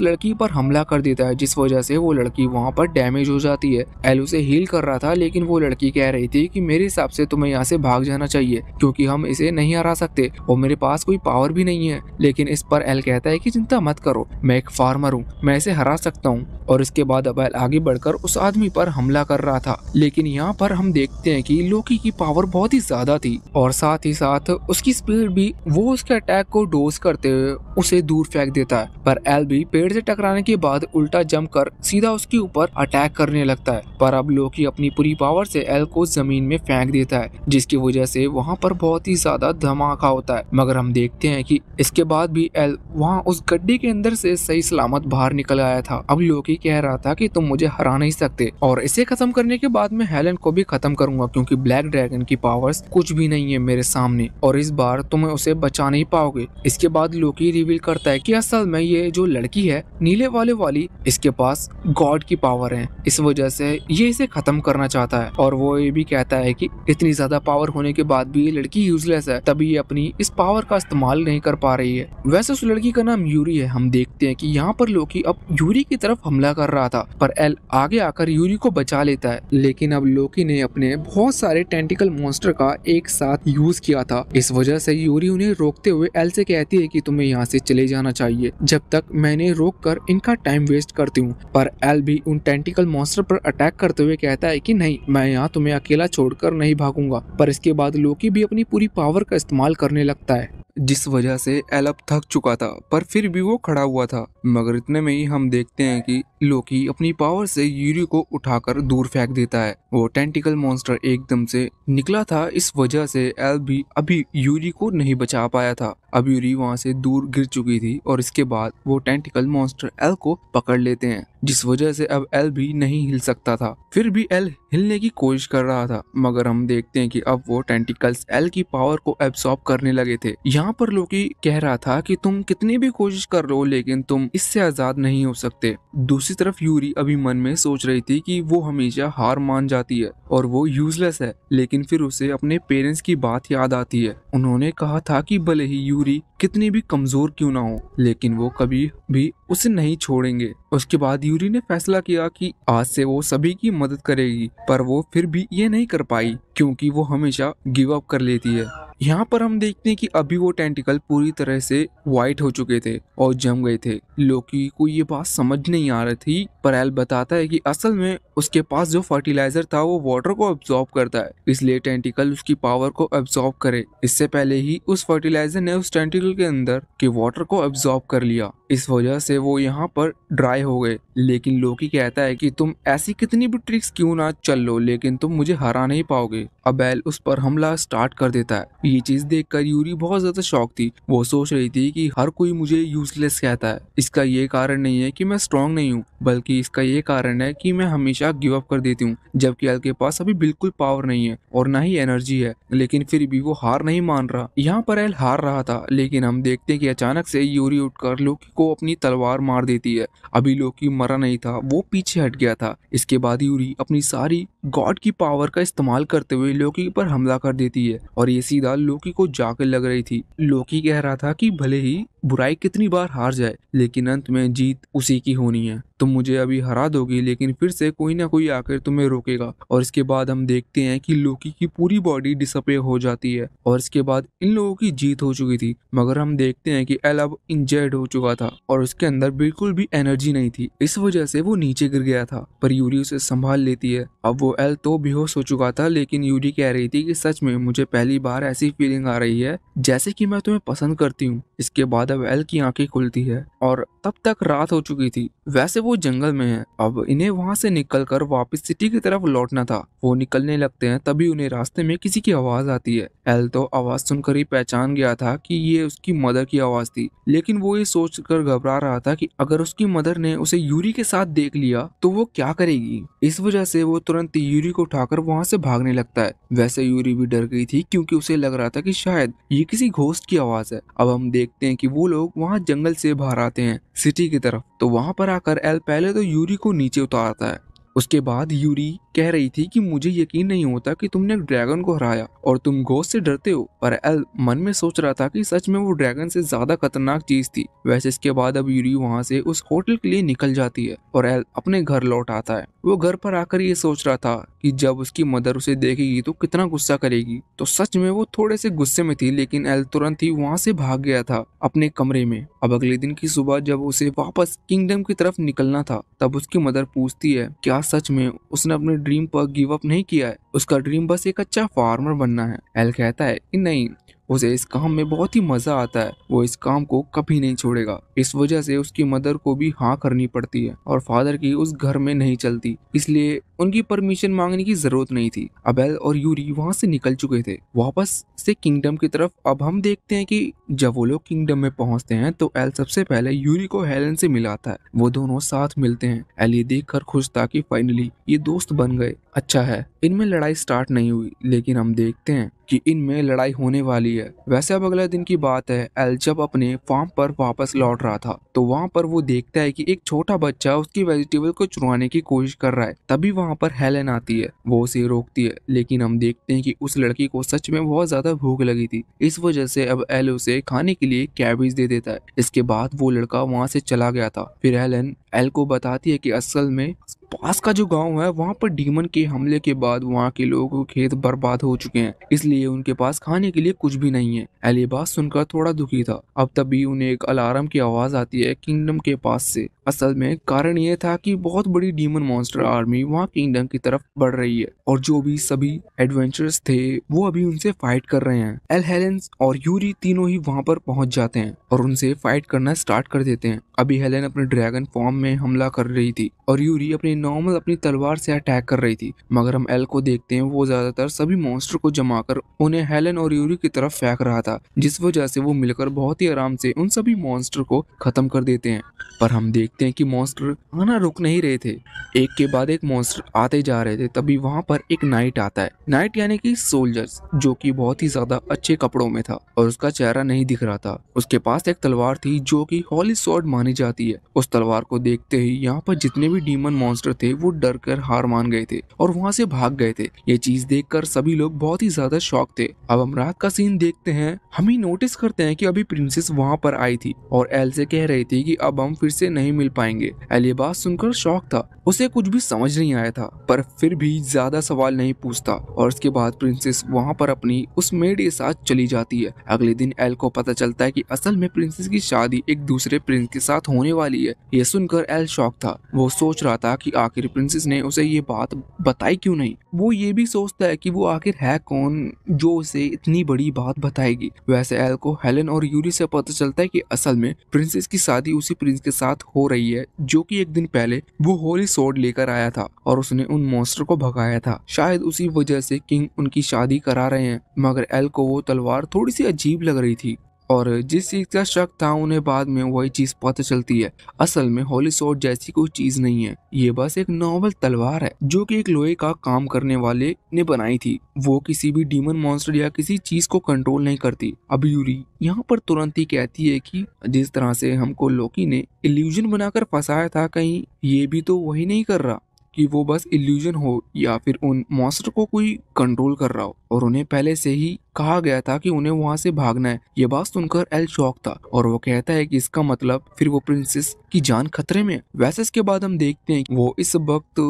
लड़की पर हमला कर देता है, जिस वजह से वो लड़की वहाँ पर डैमेज हो जाती है। एल उसे हील कर रहा था, लेकिन वो लड़की कह रही थी कि मेरे हिसाब से तुम्हें यहाँ से भाग जाना चाहिए, क्योंकि हम इसे नहीं हरा सकते और मेरे पास कोई पावर भी नहीं है। लेकिन इस पर एल कहता है की चिंता मत करो, मैं एक फार्मर हूँ, मैं इसे हरा सकता हूँ। और इसके बाद अब एल आगे बढ़कर उस आदमी पर हमला कर रहा था। लेकिन यहाँ पर हम देखते हैं कि लोकी की पावर बहुत ही ज़्यादा थी और साथ ही साथ उसकी स्पीड भी, वो उसके अटैक को डोज करते हुए उसे दूर फेंक देता है, पर एल भी पेड़ से टकराने के बाद उल्टा जंप कर सीधा उसके ऊपर अटैक करने लगता है। पर अब लोकी अपनी पूरी पावर से एल को ज़मीन में फेंक देता है, जिसकी वजह से वहाँ पर बहुत ही ज़्यादा धमाका होता है। मगर हम देखते हैं कि इसके बाद भी एल वहाँ उस गड्ढे के अंदर से सही सलामत बाहर निकल आया था। अब लोकी कह रहा था कि तुम मुझे हरा नहीं सकते, और इसे खत्म करने के बाद मैं हेलन को भी खत्म करूँगा, क्योंकि ब्लैक ड्रैगन की पावर्स कुछ भी नहीं है मेरे सामने, और इस बार तुम्हें उसे बचा नहीं पाओगे। इसके बाद लोकी रिवील करता है कि असल में ये जो लड़की है, नीले वाले वाली, इसके पास गॉड की पावर है। इस वजह से ये इसे खत्म करना चाहता है। और वो ये भी कहता है कि इतनी ज़्यादा पावर होने के बाद भी ये लड़की यूजलेस है, तभी ये अपनी इस पावर का इस्तेमाल नहीं कर पा रही है। वैसे उस लड़की का नाम यूरी है। हम देखते हैं कि यहाँ पर लोकी अब यूरी की तरफ़ हमला कर रहा था, पर एल आगे आकर यूरी को बचा लेता है। लेकिन अब लोकी ने अपने बहुत सारे टेंटिकल मॉन्स्टर का एक साथ यूज़ किया था। इस वजह से यूरी उन्हें रोकते हुए एल से कहती है कि तुम्हें यहाँ से चले जाना चाहिए। जब तक मैंने रोक कर इनका टाइम वेस्ट करती हूँ, पर एल भी उन टेंटिकल मॉन्स्टर पर अटैक करते हुए कहता है कि नहीं, मैं यहाँ तुम्हें अकेला छोड़कर नहीं भागूँगा। पर इसके बाद लोकी भी अपनी पूरी पावर का इस्तेमाल करने लगता है। जिस वजह से एल अब थक चुका था, पर फिर भी वो खड़ा हुआ था। मगर इतने में ही हम देखते हैं कि लोकी अपनी पावर से यूरी को उठाकर दूर फेंक देता है। वो टेंटिकल मॉन्स्टर एकदम से निकला था, इस वजह से एल भी अभी यूरी को नहीं बचा पाया था। अब यूरी वहाँ से दूर गिर चुकी थी और इसके बाद वो टेंटिकल मॉन्स्टर एल को पकड़ लेते हैं। जिस वजह से अब एल भी नहीं हिल सकता था। फिर भी एल हिलने की कोशिश कर रहा था, मगर हम देखते हैं कि अब वो टेंटिकल्स एल की पावर को एब्सॉर्ब करने लगे थे। यहाँ पर लोकी कह रहा था कि तुम कितनी भी कोशिश कर लो लेकिन तुम इससे आज़ाद नहीं हो सकते। दूसरी तरफ़ यूरी अभी मन में सोच रही थी कि वो हमेशा हार मान जाती है और वो यूजलेस है, लेकिन फिर उसे अपने पेरेंट्स की बात याद आती है। उन्होंने कहा था कि भले ही यूरी कितनी भी कमज़ोर क्यों ना हो, लेकिन वो कभी भी उसे नहीं छोड़ेंगे। उसके बाद यूरी ने फैसला किया कि आज से वो सभी की मदद करेगी, पर वो फिर भी ये नहीं कर पाई। क्योंकि वो हमेशा गिव अप कर लेती है। यहाँ पर हम देखते हैं कि अभी वो टेंटिकल पूरी तरह से वाइट हो चुके थे और जम गए थे। लोकी को ये बात समझ नहीं आ रही थी, पर एल बताता है कि असल में उसके पास जो फर्टिलाइज़र था, वो वाटर को एब्जॉर्ब करता है। इसलिए टेंटिकल उसकी पावर को एब्जॉर्ब करे। इससे पहले ही उस फर्टिलाइज़र ने उस टेंटिकल के अंदर के वाटर को एब्जॉर्ब कर लिया। इस वजह से वो यहाँ पर ड्राई हो गए। लेकिन लोकी कहता है कि तुम ऐसी कितनी भी ट्रिक्स क्यों ना चल लो, लेकिन तुम मुझे हरा नहीं पाओगे। अब एल उस पर हमला स्टार्ट कर देता है। ये चीज़ देखकर यूरी बहुत ज़्यादा शौक थी। वो सोच रही थी कि हर कोई मुझे यूजलेस कहता है। इसका ये कारण नहीं है कि मैं स्ट्रांग नहीं हूँ, बल्कि इसका ये कारण है कि मैं हमेशा गिव अप कर देती हूँ, जबकि एल के पास अभी बिल्कुल पावर नहीं है और ना ही एनर्जी है। लेकिन फिर भी वो हार नहीं मान रहा। यहाँ पर एल हार रहा था, लेकिन हम देखते हैं कि अचानक से यूरी उठकर लोकी को अपनी तलवार मार देती है। अभी लोकी मरा नहीं था, वो पीछे हट गया था। इसके बाद यूरी अपनी सारी गॉड की पावर का इस्तेमाल करते हुए लोकी पर हमला कर देती है। और ये सीधा लोकी को जाकर लग रही थी। लोकी कह रहा था कि भले ही बुराई कितनी बार हार जाए, लेकिन अंत में जीत उसी की होनी है। तुम मुझे अभी हरा दोगे, लेकिन फिर से कोई ना कोई आकर तुम्हें रोकेगा। और इसके बाद हम देखते हैं कि लोकी की पूरी बॉडी डिसअपेयर हो जाती है, और इसके बाद इन लोगों की जीत हो चुकी थी। मगर हम देखते हैं कि एल अब इंजर्ड हो चुका था, और उसके अंदर बिल्कुल भी एनर्जी नहीं थी। इस वजह से वो नीचे गिर गया था, पर यूरी उसे संभाल लेती है। अब वो एल तो बेहोश हो चुका था, लेकिन यूरी कह रही थी कि सच में मुझे पहली बार ऐसी फीलिंग आ रही है, जैसे कि मैं तुम्हें पसंद करती हूँ। इसके बाद एल की आँखें खुलती है और तब तक रात हो चुकी थी, वैसे वो जंगल में है। अब इन्हें वहाँ से निकलकर वापस सिटी की तरफ़ लौटना था। वो निकलने लगते हैं तभी उन्हें रास्ते में किसी की आवाज़ आती है। एल तो आवाज़ सुनकर ही पहचान गया था कि ये उसकी मदर की आवाज़ थी, लेकिन वो ये सोच कर घबरा रहा था कि अगर उसकी मदर ने उसे यूरी के साथ देख लिया तो वो क्या करेगी? इस वजह से वो तुरंत यूरी को उठाकर वहाँ से भागने लगता है। वैसे यूरी भी डर गई थी क्योंकि उसे लग रहा था कि शायद ये किसी घोस्ट की आवाज़ है। अब हम देखते हैं कि वो लोग वहाँ जंगल से बाहर आते हैं, सिटी की तरफ़। तो वहाँ पर आकर एल पहले तो यूरी को नीचे उतारता है। उसके बाद यूरी कह रही थी कि मुझे यकीन नहीं होता कि तुमने ड्रैगन को हराया, और तुम घोस्ट से डरते हो, पर एल मन में सोच रहा था कि सच में वो ड्रैगन से ज़्यादा खतरनाक चीज़ थी। वैसे इसके बाद अब यूरी वहाँ से उस होटल के लिए निकल जाती है, और एल अपने घर लौट आता है। वो घर पर आकर ये सोच रहा था कि जब उसकी मदर उसे देखेगी तो कितना गुस्सा करेगी। तो सच में वो थोड़े से गुस्से में थी, लेकिन एल तुरंत ही वहाँ से भाग गया था, अपने कमरे में। अब अगले दिन की सुबह जब उसे वापस किंगडम की तरफ़ निकलना था, तब उसकी मदर पूछती है, क्या सच में उसने अपने ड्रीम पर गिव अप नहीं किया है। उसका ड्रीम बस एक अच्छा फार्मर बनना है। एल कहता है कि नहीं उसे इस काम में बहुत ही मज़ा आता है। वो इस काम को कभी नहीं छोड़ेगा। इस वजह से उसकी मदर को भी हाँ करनी पड़ती है और फादर की उस घर में नहीं चलती। इसलिए उनकी परमिशन मांगने की ज़रूरत नहीं थी। अबेल और यूरी वहाँ से निकल चुके थे। वापस से किंगडम की तरफ़। अब हम देखते हैं कि जब वो लोग किंगडम में पहुँचते हैं तो एल सबसे पहले यूरी को हेलन से मिलाता है। वो दोनों साथ मिलते हैं। एल ये देख कर खुश था कि फाइनली ये दोस्त बन गए। अच्छा है, इनमें लड़ाई स्टार्ट नहीं हुई, लेकिन हम देखते हैं कि इनमें लड़ाई होने वाली है। वैसे अब अगले दिन की बात है, एल जब अपने फार्म पर वापस लौट रहा था तो वहाँ पर वो देखता है कि एक छोटा बच्चा उसकी वेजिटेबल को चुराने की कोशिश कर रहा है। तभी वहाँ पर हेलन आती है, वो उसे रोकती है, लेकिन हम देखते हैं कि उस लड़की को सच में बहुत ज़्यादा भूख लगी थी। इस वजह से अब एल उसे खाने के लिए कैबेज दे देता है। इसके बाद वो लड़का वहाँ से चला गया था। फिर हेलन, एल को बताती है कि असल में पास का जो गाँव है, वहाँ पर डीमन के हमले के बाद वहाँ के लोगों खेत बर्बाद हो चुके हैं। इसलिए उनके पास खाने के लिए कुछ भी नहीं है। एल बात सुनकर थोड़ा दुखी था। अब तभी उन्हें एक अलार्म की आवाज़ आती है किंगडम के पास से। असल में कारण ये था कि बहुत बड़ी डीमन मॉन्स्टर आर्मी वहाँ किंगडम की तरफ़ बढ़ रही है और जो भी सभी एडवेंचर्स थे, वो अभी उनसे फाइट कर रहे हैं। एल हेलेंस और यूरी तीनों ही वहाँ पर पहुँच जाते हैं और उनसे फाइट करना स्टार्ट कर देते हैं। अभी हेलेन अपने ड्रैगन फॉर्म में हमला कर रही थी और यूरी अपनी नॉर्मल अपनी तलवार से अटैक कर रही थी। मगर हम एल को देखते हैं, वो ज़्यादातर सभी मॉन्स्टर को जमा कर उन्हें हेलन और यूरी की तरफ़ फेंक रहा था, जिस वजह से वो मिलकर बहुत ही आराम से उन सभी मॉन्स्टर को खत्म कर देते हैं। पर हम देखते हैं कि मॉन्स्टर आना रुक नहीं रहे थे। एक के बाद एक मॉन्स्टर आते जा रहे थे, तभी वहाँ पर एक नाइट आता है। नाइट यानी कि सोल्जर्स जो कि बहुत ही ज़्यादा अच्छे कपड़ों में था और उसका चेहरा नहीं दिख रहा था। उसके पास एक तलवार थी, जो कि हॉली सॉर्ड मानी जाती है। उस तलवार को देखते ही यहाँ पर जितने भी डीमन मॉन्स्टर थे, वो डर कर हार मान गए थे और वहाँ से भाग गए थे। ये चीज़ देखकर सभी लोग बहुत ही ज़्यादा शौक थे। अब हम रात का सीन देखते हैं। हम ही नोटिस करते हैं कि अभी प्रिंसेस वहाँ पर आई थी और एल से कह रही थी कि अब हम फिर से नहीं मिल पाएँगे। एल ये बात सुनकर शौक था। उसे कुछ भी समझ नहीं आया था, पर फिर भी ज़्यादा सवाल नहीं पूछता और उसके बाद प्रिंसेस वहाँ पर अपनी उस मेड के साथ चली जाती है। अगले दिन एल को पता चलता है कि असल में प्रिंसेस की शादी एक दूसरे प्रिंस के साथ होने वाली है। ये सुनकर एल शौक था। वो सोच रहा था कि आखिर प्रिंसेस ने उसे ये बात बताई क्यों नहीं? वो ये भी सोचता है कि वो आखिर है कौन जो उसे इतनी बड़ी बात बताएगी। वैसे एल को हेलन और यूरी से पता चलता है कि असल में प्रिंसेस की शादी उसी प्रिंस के साथ हो रही है, जो कि एक दिन पहले वो होली सोड लेकर आया था और उसने उन मॉन्स्टर को भगाया था। शायद उसी वजह से किंग उनकी शादी करा रहे हैं, मगर एल को वो तलवार थोड़ी सी अजीब लग रही थी। और जिस चीज़ का शक था, उन्हें बाद में वही चीज़ पता चलती है। असल में होली सोर्ड जैसी कोई चीज़ नहीं है। ये बस एक नॉवल तलवार है, जो कि एक लोहे का काम करने वाले ने बनाई थी। वो किसी भी डीमन मॉन्स्टर या किसी चीज़ को कंट्रोल नहीं करती। अब यूरी, यहाँ पर तुरंत ही कहती है कि, जिस तरह से हमको लोकी ने इल्यूजन बनाकर फंसाया था कहीं, ये भी तो वही नहीं कर रहा। कि वो बस इल्यूजन हो या फिर उन मॉन्स्टर को कोई कंट्रोल कर रहा हो। और उन्हें पहले से ही कहा गया था कि उन्हें वहाँ से भागना है। ये बात सुनकर एल शौक था और वो कहता है कि इसका मतलब फिर वो प्रिंसेस की जान खतरे में वैसे इसके बाद हम देखते हैं वो इस वक्त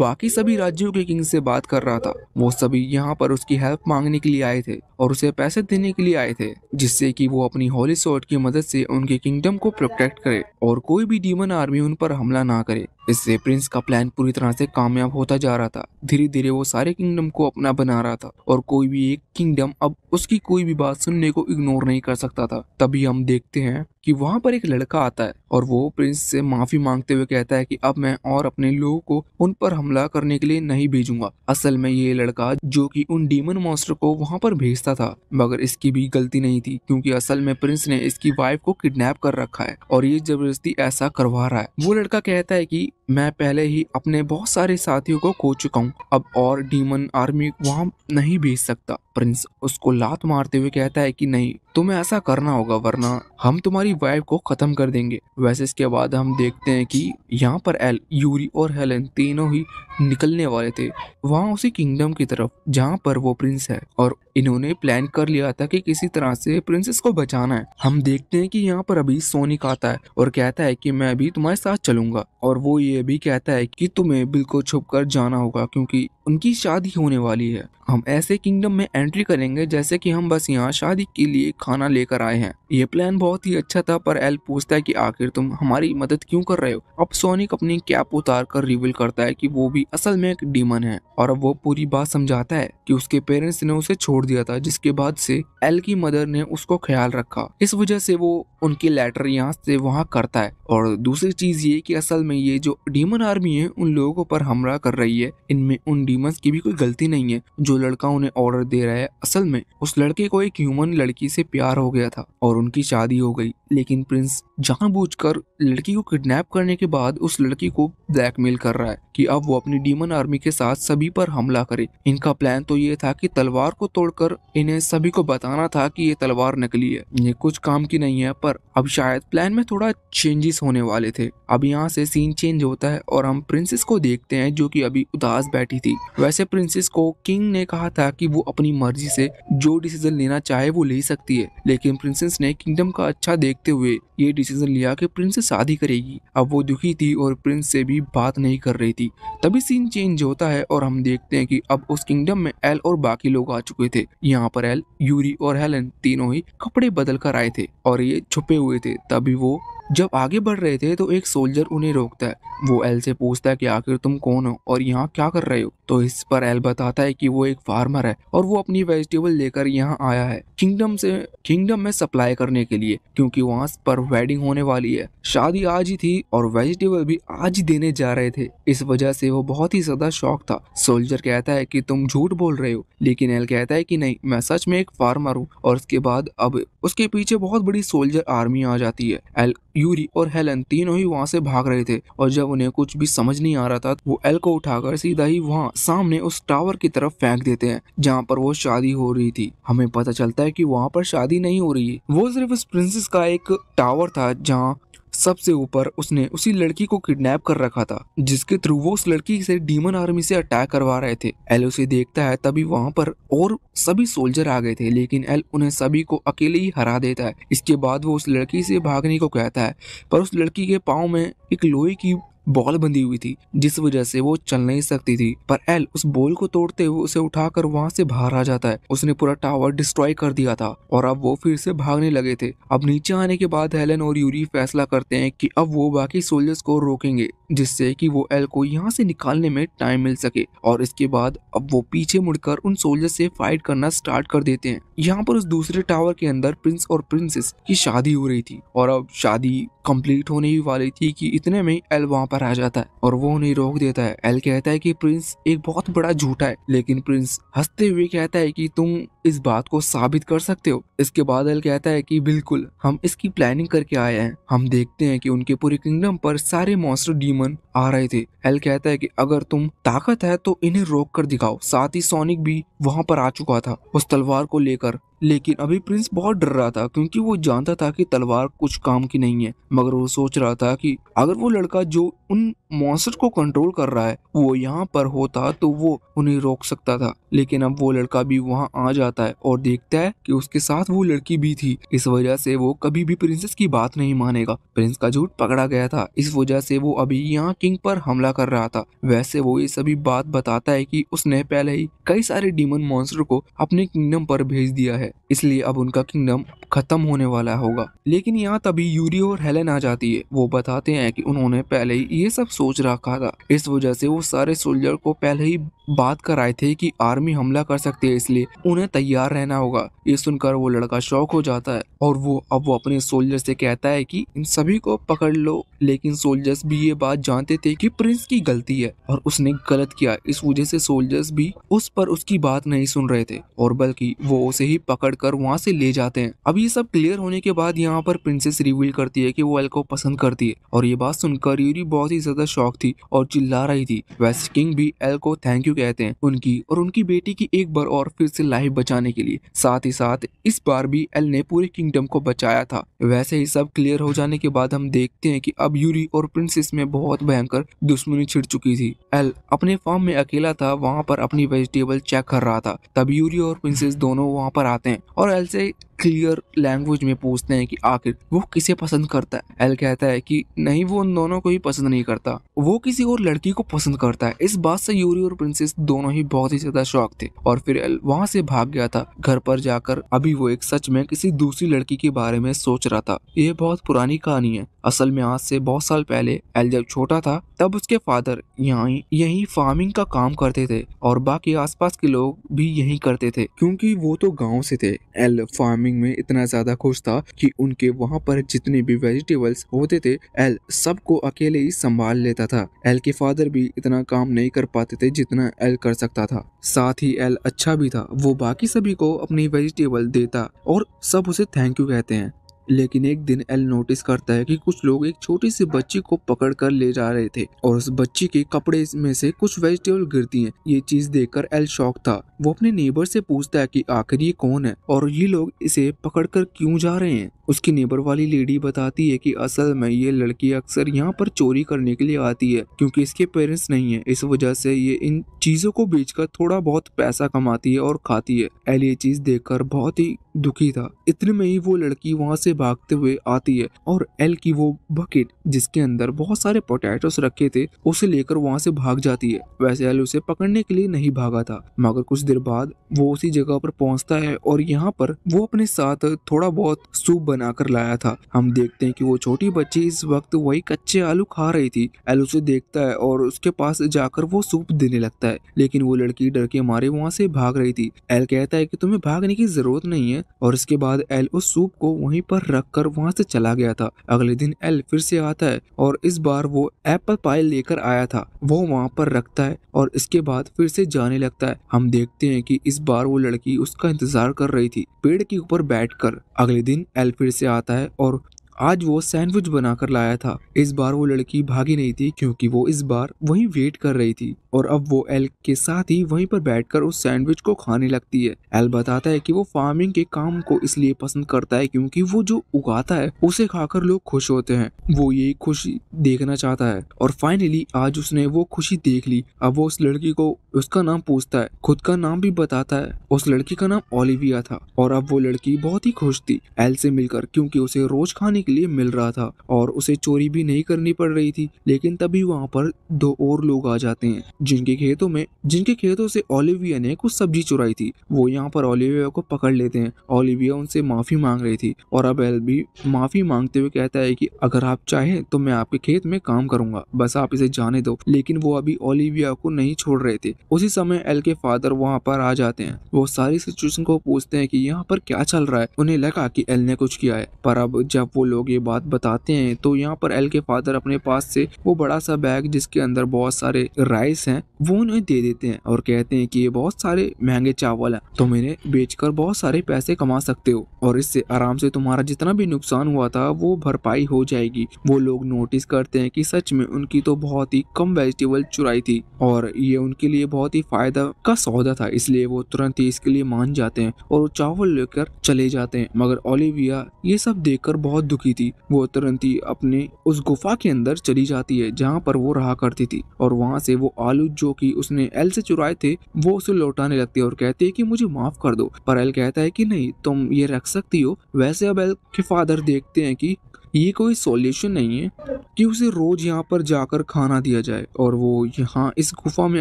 बाकी सभी राज्यों के किंग से बात कर रहा था। वो सभी यहाँ पर उसकी हेल्प मांगने के लिए आए थे और उसे पैसे देने के लिए आए थे, जिससे कि वो अपनी होली सोर्ट की मदद से उनके किंगडम को प्रोटेक्ट करे और कोई भी डीमन आर्मी उन पर हमला ना करे। इससे प्रिंस का प्लान पूरी तरह से कामयाब होता जा रहा था। धीरे धीरे वो सारे किंगडम को अपना बना रहा था और कोई भी एक किंगडम अब उसकी कोई भी बात सुनने को इग्नोर नहीं कर सकता था। तभी हम देखते हैं कि वहाँ पर एक लड़का आता है और वो प्रिंस से माफ़ी मांगते हुए कहता है कि अब मैं और अपने लोगों को उन पर हमला करने के लिए नहीं भेजूँगा। असल में ये लड़का जो कि उन डीमन मॉन्स्टर को वहाँ पर भेजता था, मगर इसकी भी गलती नहीं थी, क्योंकि असल में प्रिंस ने इसकी वाइफ को किडनैप कर रखा है और ये ज़बरदस्ती ऐसा करवा रहा है। वो लड़का कहता है की मैं पहले ही अपने बहुत सारे साथियों को खो चुका हूँ। अब और डीमन आर्मी वहाँ नहीं भेज सकता। प्रिंस उसको लात मारते हुए कहता है कि नहीं, तुम्हें ऐसा करना होगा, वरना हम तुम्हारी वाइफ को खत्म कर देंगे। वैसे इसके बाद हम देखते हैं कि यहाँ पर एल यूरी और हेलेन तीनों ही निकलने वाले थे। वहाँ उसी किंगडम की तरफ़, जहाँ पर वो प्रिंस है। और इन्होंने प्लान कर लिया था कि किसी तरह से प्रिंसेस को बचाना है। हम देखते हैं कि यहाँ पर अभी सोनिक आता है और कहता है कि मैं अभी तुम्हारे साथ चलूँगा। और वो ये भी कहता है कि तुम्हें बिल्कुल छुप कर जाना होगा क्योंकि उनकी शादी होने वाली है। हम ऐसे किंगडम में एंट्री करेंगे जैसे कि हम बस यहाँ शादी के लिए खाना लेकर आए हैं। ये प्लान बहुत ही अच्छा था, पर एल पूछता है कि आखिर तुम हमारी मदद क्यों कर रहे हो? अब सोनिक अपनी कैप उतार कर रिवील करता है कि वो भी असल में एक डीमन है। और अब वो पूरी बात समझाता है कि उसके पेरेंट्स ने उसे छोड़ दिया था, जिसके बाद से एल की मदर ने उसको ख्याल रखा। इस वजह से वो उनकी लेटर यहाँ से वहाँ करता है। और दूसरी चीज़ ये की असल में ये जो डीमन आर्मी है, उन लोगों पर हमला कर रही है। इनमें उन डीमंस की भी कोई गलती नहीं है। जो लड़का उन्हें ऑर्डर दे रहा है, असल में उस लड़के को एक ह्यूमन लड़की से प्यार हो गया था और उनकी शादी हो गई। लेकिन प्रिंस जानबूझकर लड़की को किडनैप करने के बाद उस लड़की को ब्लैकमेल कर रहा है कि अब वो अपनी डीमन आर्मी के साथ सभी पर हमला करे। इनका प्लान तो ये था कि तलवार को तोड़कर इन्हें सभी को बताना था कि ये तलवार नकली है। ये कुछ काम की नहीं है, पर अब शायद प्लान में थोड़ा चेंजेस होने वाले थे। अब यहाँ से सीन चेंज होता है और हम प्रिंसेस को देखते हैं जो कि अभी उदास बैठी थी। वैसे प्रिंसेस को किंग ने कहा था कि वो अपनी मर्ज़ी से जो डिसीज़न लेना चाहे वो ले सकती है, लेकिन प्रिंसेस ने किंगडम का अच्छा देखते हुए ये डिसीज़न लिया कि प्रिंस से शादी करेगी। अब वो दुखी थी और प्रिंस से भी बात नहीं कर रही थी। तभी सीन चेंज होता है और हम देखते हैं कि अब उस किंगडम में एल और बाकी लोग आ चुके थे। यहाँ पर एल यूरी और हेलन तीनों ही कपड़े बदल कर आए थे और ये छुपे हुए थे। तभी वो जब आगे बढ़ रहे थे तो एक सोल्जर उन्हें रोकता है। वो एल से पूछता है कि आखिर तुम कौन हो और यहाँ क्या कर रहे हो? तो इस पर एल बताता है कि वो एक फार्मर है और वो अपनी वेजिटेबल लेकर यहाँ आया है। किंगडम से, किंगडम में सप्लाई करने के लिए, क्योंकि वहाँ पर वेडिंग होने वाली है। शादी आज ही थी और वेजिटेबल भी आज ही देने जा रहे थे। इस वजह से वो बहुत ही ज़्यादा शौक था। सोल्जर कहता है कि तुम झूठ बोल रहे हो, लेकिन एल कहता है कि नहीं, मैं सच में एक फार्मर हूँ और उसके बाद अब उसके पीछे बहुत बड़ी सोल्जर आर्मी आ जाती है। एल, यूरी और हेलन तीनों ही वहाँ से भाग रहे थे और जब उन्हें कुछ भी समझ नहीं आ रहा था, वो एल को उठाकर सीधा ही वहाँ सामने उस टावर की तरफ़ फेंक देते हैं, जहाँ पर वो शादी हो रही थी। हमें पता चलता है कि वहाँ पर शादी नहीं हो रही है। वो सिर्फ़ उस प्रिंसेस का एक टावर था, जहाँ सबसे ऊपर उसने उसी लड़की को किडनैप कर रखा था, जिसके थ्रू वो उस लड़की से डीमन आर्मी से अटैक करवा रहे थे। एल उसे देखता है, तभी वहाँ पर और सभी सोल्जर आ गए थे, लेकिन एल उन्हें सभी को अकेले ही हरा देता है। इसके बाद वो उस लड़की से भागने को कहता है, पर उस लड़की के पाँव में एक लोहे की बॉल बंधी हुई थी, जिस वजह से वो चल नहीं सकती थी। पर एल उस बॉल को तोड़ते हुए उसे उठाकर वहाँ से बाहर आ जाता है। उसने पूरा टावर डिस्ट्रॉय कर दिया था और अब वो फिर से भागने लगे थे। अब नीचे आने के बाद हेलन और यूरी फैसला करते हैं कि अब वो बाकी सोल्जर्स को रोकेंगे, जिससे कि वो एल को यहाँ से निकालने में टाइम मिल सके। और इसके बाद अब वो पीछे मुड़कर उन सोल्जर से फाइट करना स्टार्ट कर देते हैं। यहाँ पर उस दूसरे टावर के अंदर प्रिंस और प्रिंसेस की शादी हो रही थी। और अब शादी कंप्लीट होने ही वाली थी कि इतने में एल वहाँ पर आ जाता है और वो उन्हें रोक देता है। एल कहता है कि प्रिंस एक बहुत बड़ा झूठा है, लेकिन प्रिंस हँसते हुए कहता है कि तुम इस बात को साबित कर सकते हो। इसके बाद एल कहता है कि बिल्कुल, हम इसकी प्लानिंग करके आए हैं। हम देखते हैं कि उनके पूरे किंगडम पर सारे मॉन्स्टर डीमन आ रहे थे। एल कहता है कि अगर तुम ताकत है तो इन्हें रोक कर दिखाओ। साथ ही सोनिक भी वहाँ पर आ चुका था, उस तलवार को लेकर। लेकिन अभी प्रिंस बहुत डर रहा था, क्योंकि वो जानता था कि तलवार कुछ काम की नहीं है, मगर वो सोच रहा था कि अगर वो लड़का जो उन मॉन्स्टर को कंट्रोल कर रहा है, वो यहाँ पर होता तो वो उन्हें रोक सकता था। लेकिन अब वो लड़का भी वहाँ आ जाता है और देखता है कि उसके साथ वो लड़की भी थी। इस वजह से वो कभी भी प्रिंसेस की बात नहीं मानेगा। प्रिंस का झूठ पकड़ा गया था। इस वजह से वो अभी यहाँ किंग पर हमला कर रहा था। वैसे वो ये सभी बात बताता है कि उसने पहले ही कई सारे डीमन मॉन्स्टर को अपने किंगडम पर भेज दिया है। इसलिए अब उनका किंगडम खत्म होने वाला होगा। लेकिन यहाँ तभी यूरी और हेलेन आ जाती है। वो बताते हैं कि उन्होंने पहले ही ये सब सोच रखा था। इस वजह से वो सारे सोल्जर को पहले ही बात कर आए थे कि आर्मी हमला कर सकती है, इसलिए उन्हें तैयार रहना होगा। ये सुनकर वो लड़का शौक हो जाता है और वो अब वो अपने सोल्जर से कहता है कि इन सभी को पकड़ लो। लेकिन सोल्जर्स भी ये बात जानते थे कि प्रिंस की गलती है और उसने गलत किया। इस वजह से सोल्जर्स भी उस पर उसकी बात नहीं सुन रहे थे और बल्कि वो उसे ही पकड़ पकड़कर वहाँ से ले जाते हैं। अब ये सब क्लियर होने के बाद यहाँ पर प्रिंसेस रिवील करती है कि वो एल को पसंद करती है। और ये बात सुनकर यूरी बहुत ही ज़्यादा शौक थी और चिल्ला रही थी। वैसे किंग भी एल को थैंक यू कहते हैं उनकी और उनकी बेटी की एक बार और फिर से लाइफ बचाने के लिए। साथ ही साथ इस बार भी एल ने पूरे किंगडम को बचाया था। वैसे ही सब क्लियर हो जाने के बाद हम देखते हैं कि अब यूरी और प्रिंसेस में बहुत भयंकर दुश्मनी छिड़ चुकी थी। एल अपने फार्म में अकेला था, वहाँ पर अपनी वेजिटेबल चेक कर रहा था। तब यूरी और प्रिंसेस दोनों वहाँ पर आते हैं और एल से क्लियर लैंग्वेज में पूछते हैं कि आखिर वो किसे पसंद करता है? एल कहता है कि नहीं, वो उन दोनों को ही पसंद नहीं करता। वो किसी और लड़की को पसंद करता है। इस बात से यूरी और प्रिंसेस दोनों ही बहुत ही ज़्यादा शौक थे। और फिर एल वहाँ से भाग गया था। घर पर जाकर अभी वो एक सच में किसी दूसरी लड़की के बारे में सोच रहा था। यह बहुत पुरानी कहानी है। असल में आज से बहुत साल पहले एल जब छोटा था, तब उसके फादर यहाँ यही फ़ार्मिंग का काम करते थे। और बाकी आसपास के लोग भी यही करते थे। क्योंकि वो तो गाँव से थे। एल फ़ार्मिंग में इतना ज़्यादा खुश था कि उनके वहाँ पर जितने भी वेजिटेबल्स होते थे एल सबको अकेले ही संभाल लेता था। एल के फादर भी इतना काम नहीं कर पाते थे जितना एल कर सकता था। साथ ही एल अच्छा भी था, वो बाकी सभी को अपनी वेजिटेबल देता और सब उसे थैंक यू कहते हैं। लेकिन एक दिन एल नोटिस करता है कि कुछ लोग एक छोटी सी बच्ची को पकड़ कर ले जा रहे थे और उस बच्ची के कपड़े में से कुछ वेजिटेबल गिरती हैं। ये चीज़ देखकर एल शॉक था। वो अपने नेबर से पूछता है कि आखिर ये कौन है और ये लोग इसे पकड़ कर क्यूँ जा रहे हैं? उसकी नेबर वाली लेडी बताती है कि असल में ये लड़की अक्सर यहाँ पर चोरी करने के लिए आती है क्योंकि इसके पेरेंट्स नहीं है। इस वजह से ये इन चीज़ों को बेचकर थोड़ा बहुत पैसा कमाती है और खाती है। एल ये चीज़ देखकर बहुत ही दुखी था। इतने में ही वो लड़की वहाँ से भागते हुए आती है और एल की वो बकेट जिसके अंदर बहुत सारे पोटैटोस रखे थे, उसे लेकर वहाँ से भाग जाती है। वैसे एल उसे पकड़ने के लिए नहीं भागा था, मगर कुछ देर बाद वो उसी जगह पर पहुँचता है और यहाँ पर वो अपने साथ थोड़ा बहुत सूप बनाकर लाया था। हम देखते हैं कि वो छोटी बच्ची इस वक्त वही कच्चे आलू खा रही थी। एल उसे देखता है और उसके पास जाकर वो सूप देने लगता है, लेकिन वो लड़की डर के मारे वहाँ से भाग रही थी। एल कहता है कि तुम्हें भागने की ज़रूरत नहीं है और इसके बाद एल उस सूप को वहीं पर रख कर वहाँ से चला गया था। अगले दिन एल फिर से आता है और इस बार वो एप्पल पाई लेकर आया था। वो वहाँ पर रखता है और इसके बाद फिर से जाने लगता है। हम देखते हैं कि इस बार वो लड़की उसका इंतज़ार कर रही थी, पेड़ के ऊपर बैठकर। अगले दिन एल फिर से आता है और आज वो सैंडविच बनाकर लाया था। इस बार वो लड़की भागी नहीं थी क्योंकि वो इस बार वहीं वेट कर रही थी और अब वो एल के साथ ही वहीं पर बैठकर उस सैंडविच को खाने लगती है। एल बताता है कि वो फ़ार्मिंग के काम को इसलिए पसंद करता है क्योंकि वो जो उगाता है, उसे खाकर लोग खुश होते हैं। वो ये खुशी देखना चाहता है और फाइनली आज उसने वो खुशी देख ली। अब वो उस लड़की को उसका नाम पूछता है। खुद का नाम भी बताता है। उस लड़की का नाम ओलिविया था और अब वो लड़की बहुत ही खुश थी एल से मिलकर क्योंकि उसे रोज खाने के लिए मिल रहा था और उसे चोरी भी नहीं करनी पड़ रही थी। लेकिन तभी वहाँ पर दो और लोग आ जाते हैं, जिनके खेतों में जिनके खेतों से ओलिविया ने कुछ सब्ज़ी चुराई थी। वो यहाँ पर ओलिविया को पकड़ लेते हैं। ओलिविया उनसे माफ़ी मांग रही थी और अब एल भी माफ़ी मांगते हुए कहता है कि, अगर आप चाहें तो मैं आपके खेत में काम करूँगा। बस आप इसे जाने दो। लेकिन वो अभी ओलिविया को नहीं छोड़ रहे थे। उसी समय एल के फादर वहाँ पर आ जाते हैं। वो सारी सिचुएशन को पूछते हैं कि यहाँ पर क्या चल रहा है। उन्हें लगा कि एल ने कुछ किया है। पर अब जब वो लोग ये बात बताते हैं। तो यहाँ पर एल के फादर अपने पास से वो बड़ा सा बैग जिसके अंदर बहुत सारे राइस हैं, वो उन्हें दे देते हैं और कहते हैं कि ये बहुत सारे महँगे चावल हैं, तुम इन्हें बेचकर बहुत सारे पैसे कमा सकते हो। और इससे आराम से तुम्हारा जितना भी नुकसान हुआ था, वो भरपाई हो जाएगी। वो लोग नोटिस करते हैं कि सच में उनकी तो बहुत ही कम वेजिटेबल चुराई थी और ये उनके लिए बहुत ही फ़ायदा का सौदा था, इसलिए वो तुरंत ही इसके लिए मान जाते हैं और वो चावल लेकर चले जाते हैं। मगर ओलिविया ये सब देखकर बहुत दुखी थी। वो तुरंत ही अपने उस गुफा के अंदर चली जाती है, जहाँ पर वो रहा करती थी। और वहाँ से वो आलू जो कि उसने एल से चुराए थे, वो उसे लौटाने लगती है और कहती है कि मुझे माफ़ कर दो। पर एल कहता है कि नहीं, तुम ये रख सकती हो। वैसे अब एल के फादर देखते हैं कि ये कोई सॉल्यूशन नहीं है कि उसे रोज यहाँ पर जाकर खाना दिया जाए और वो यहाँ इस गुफा में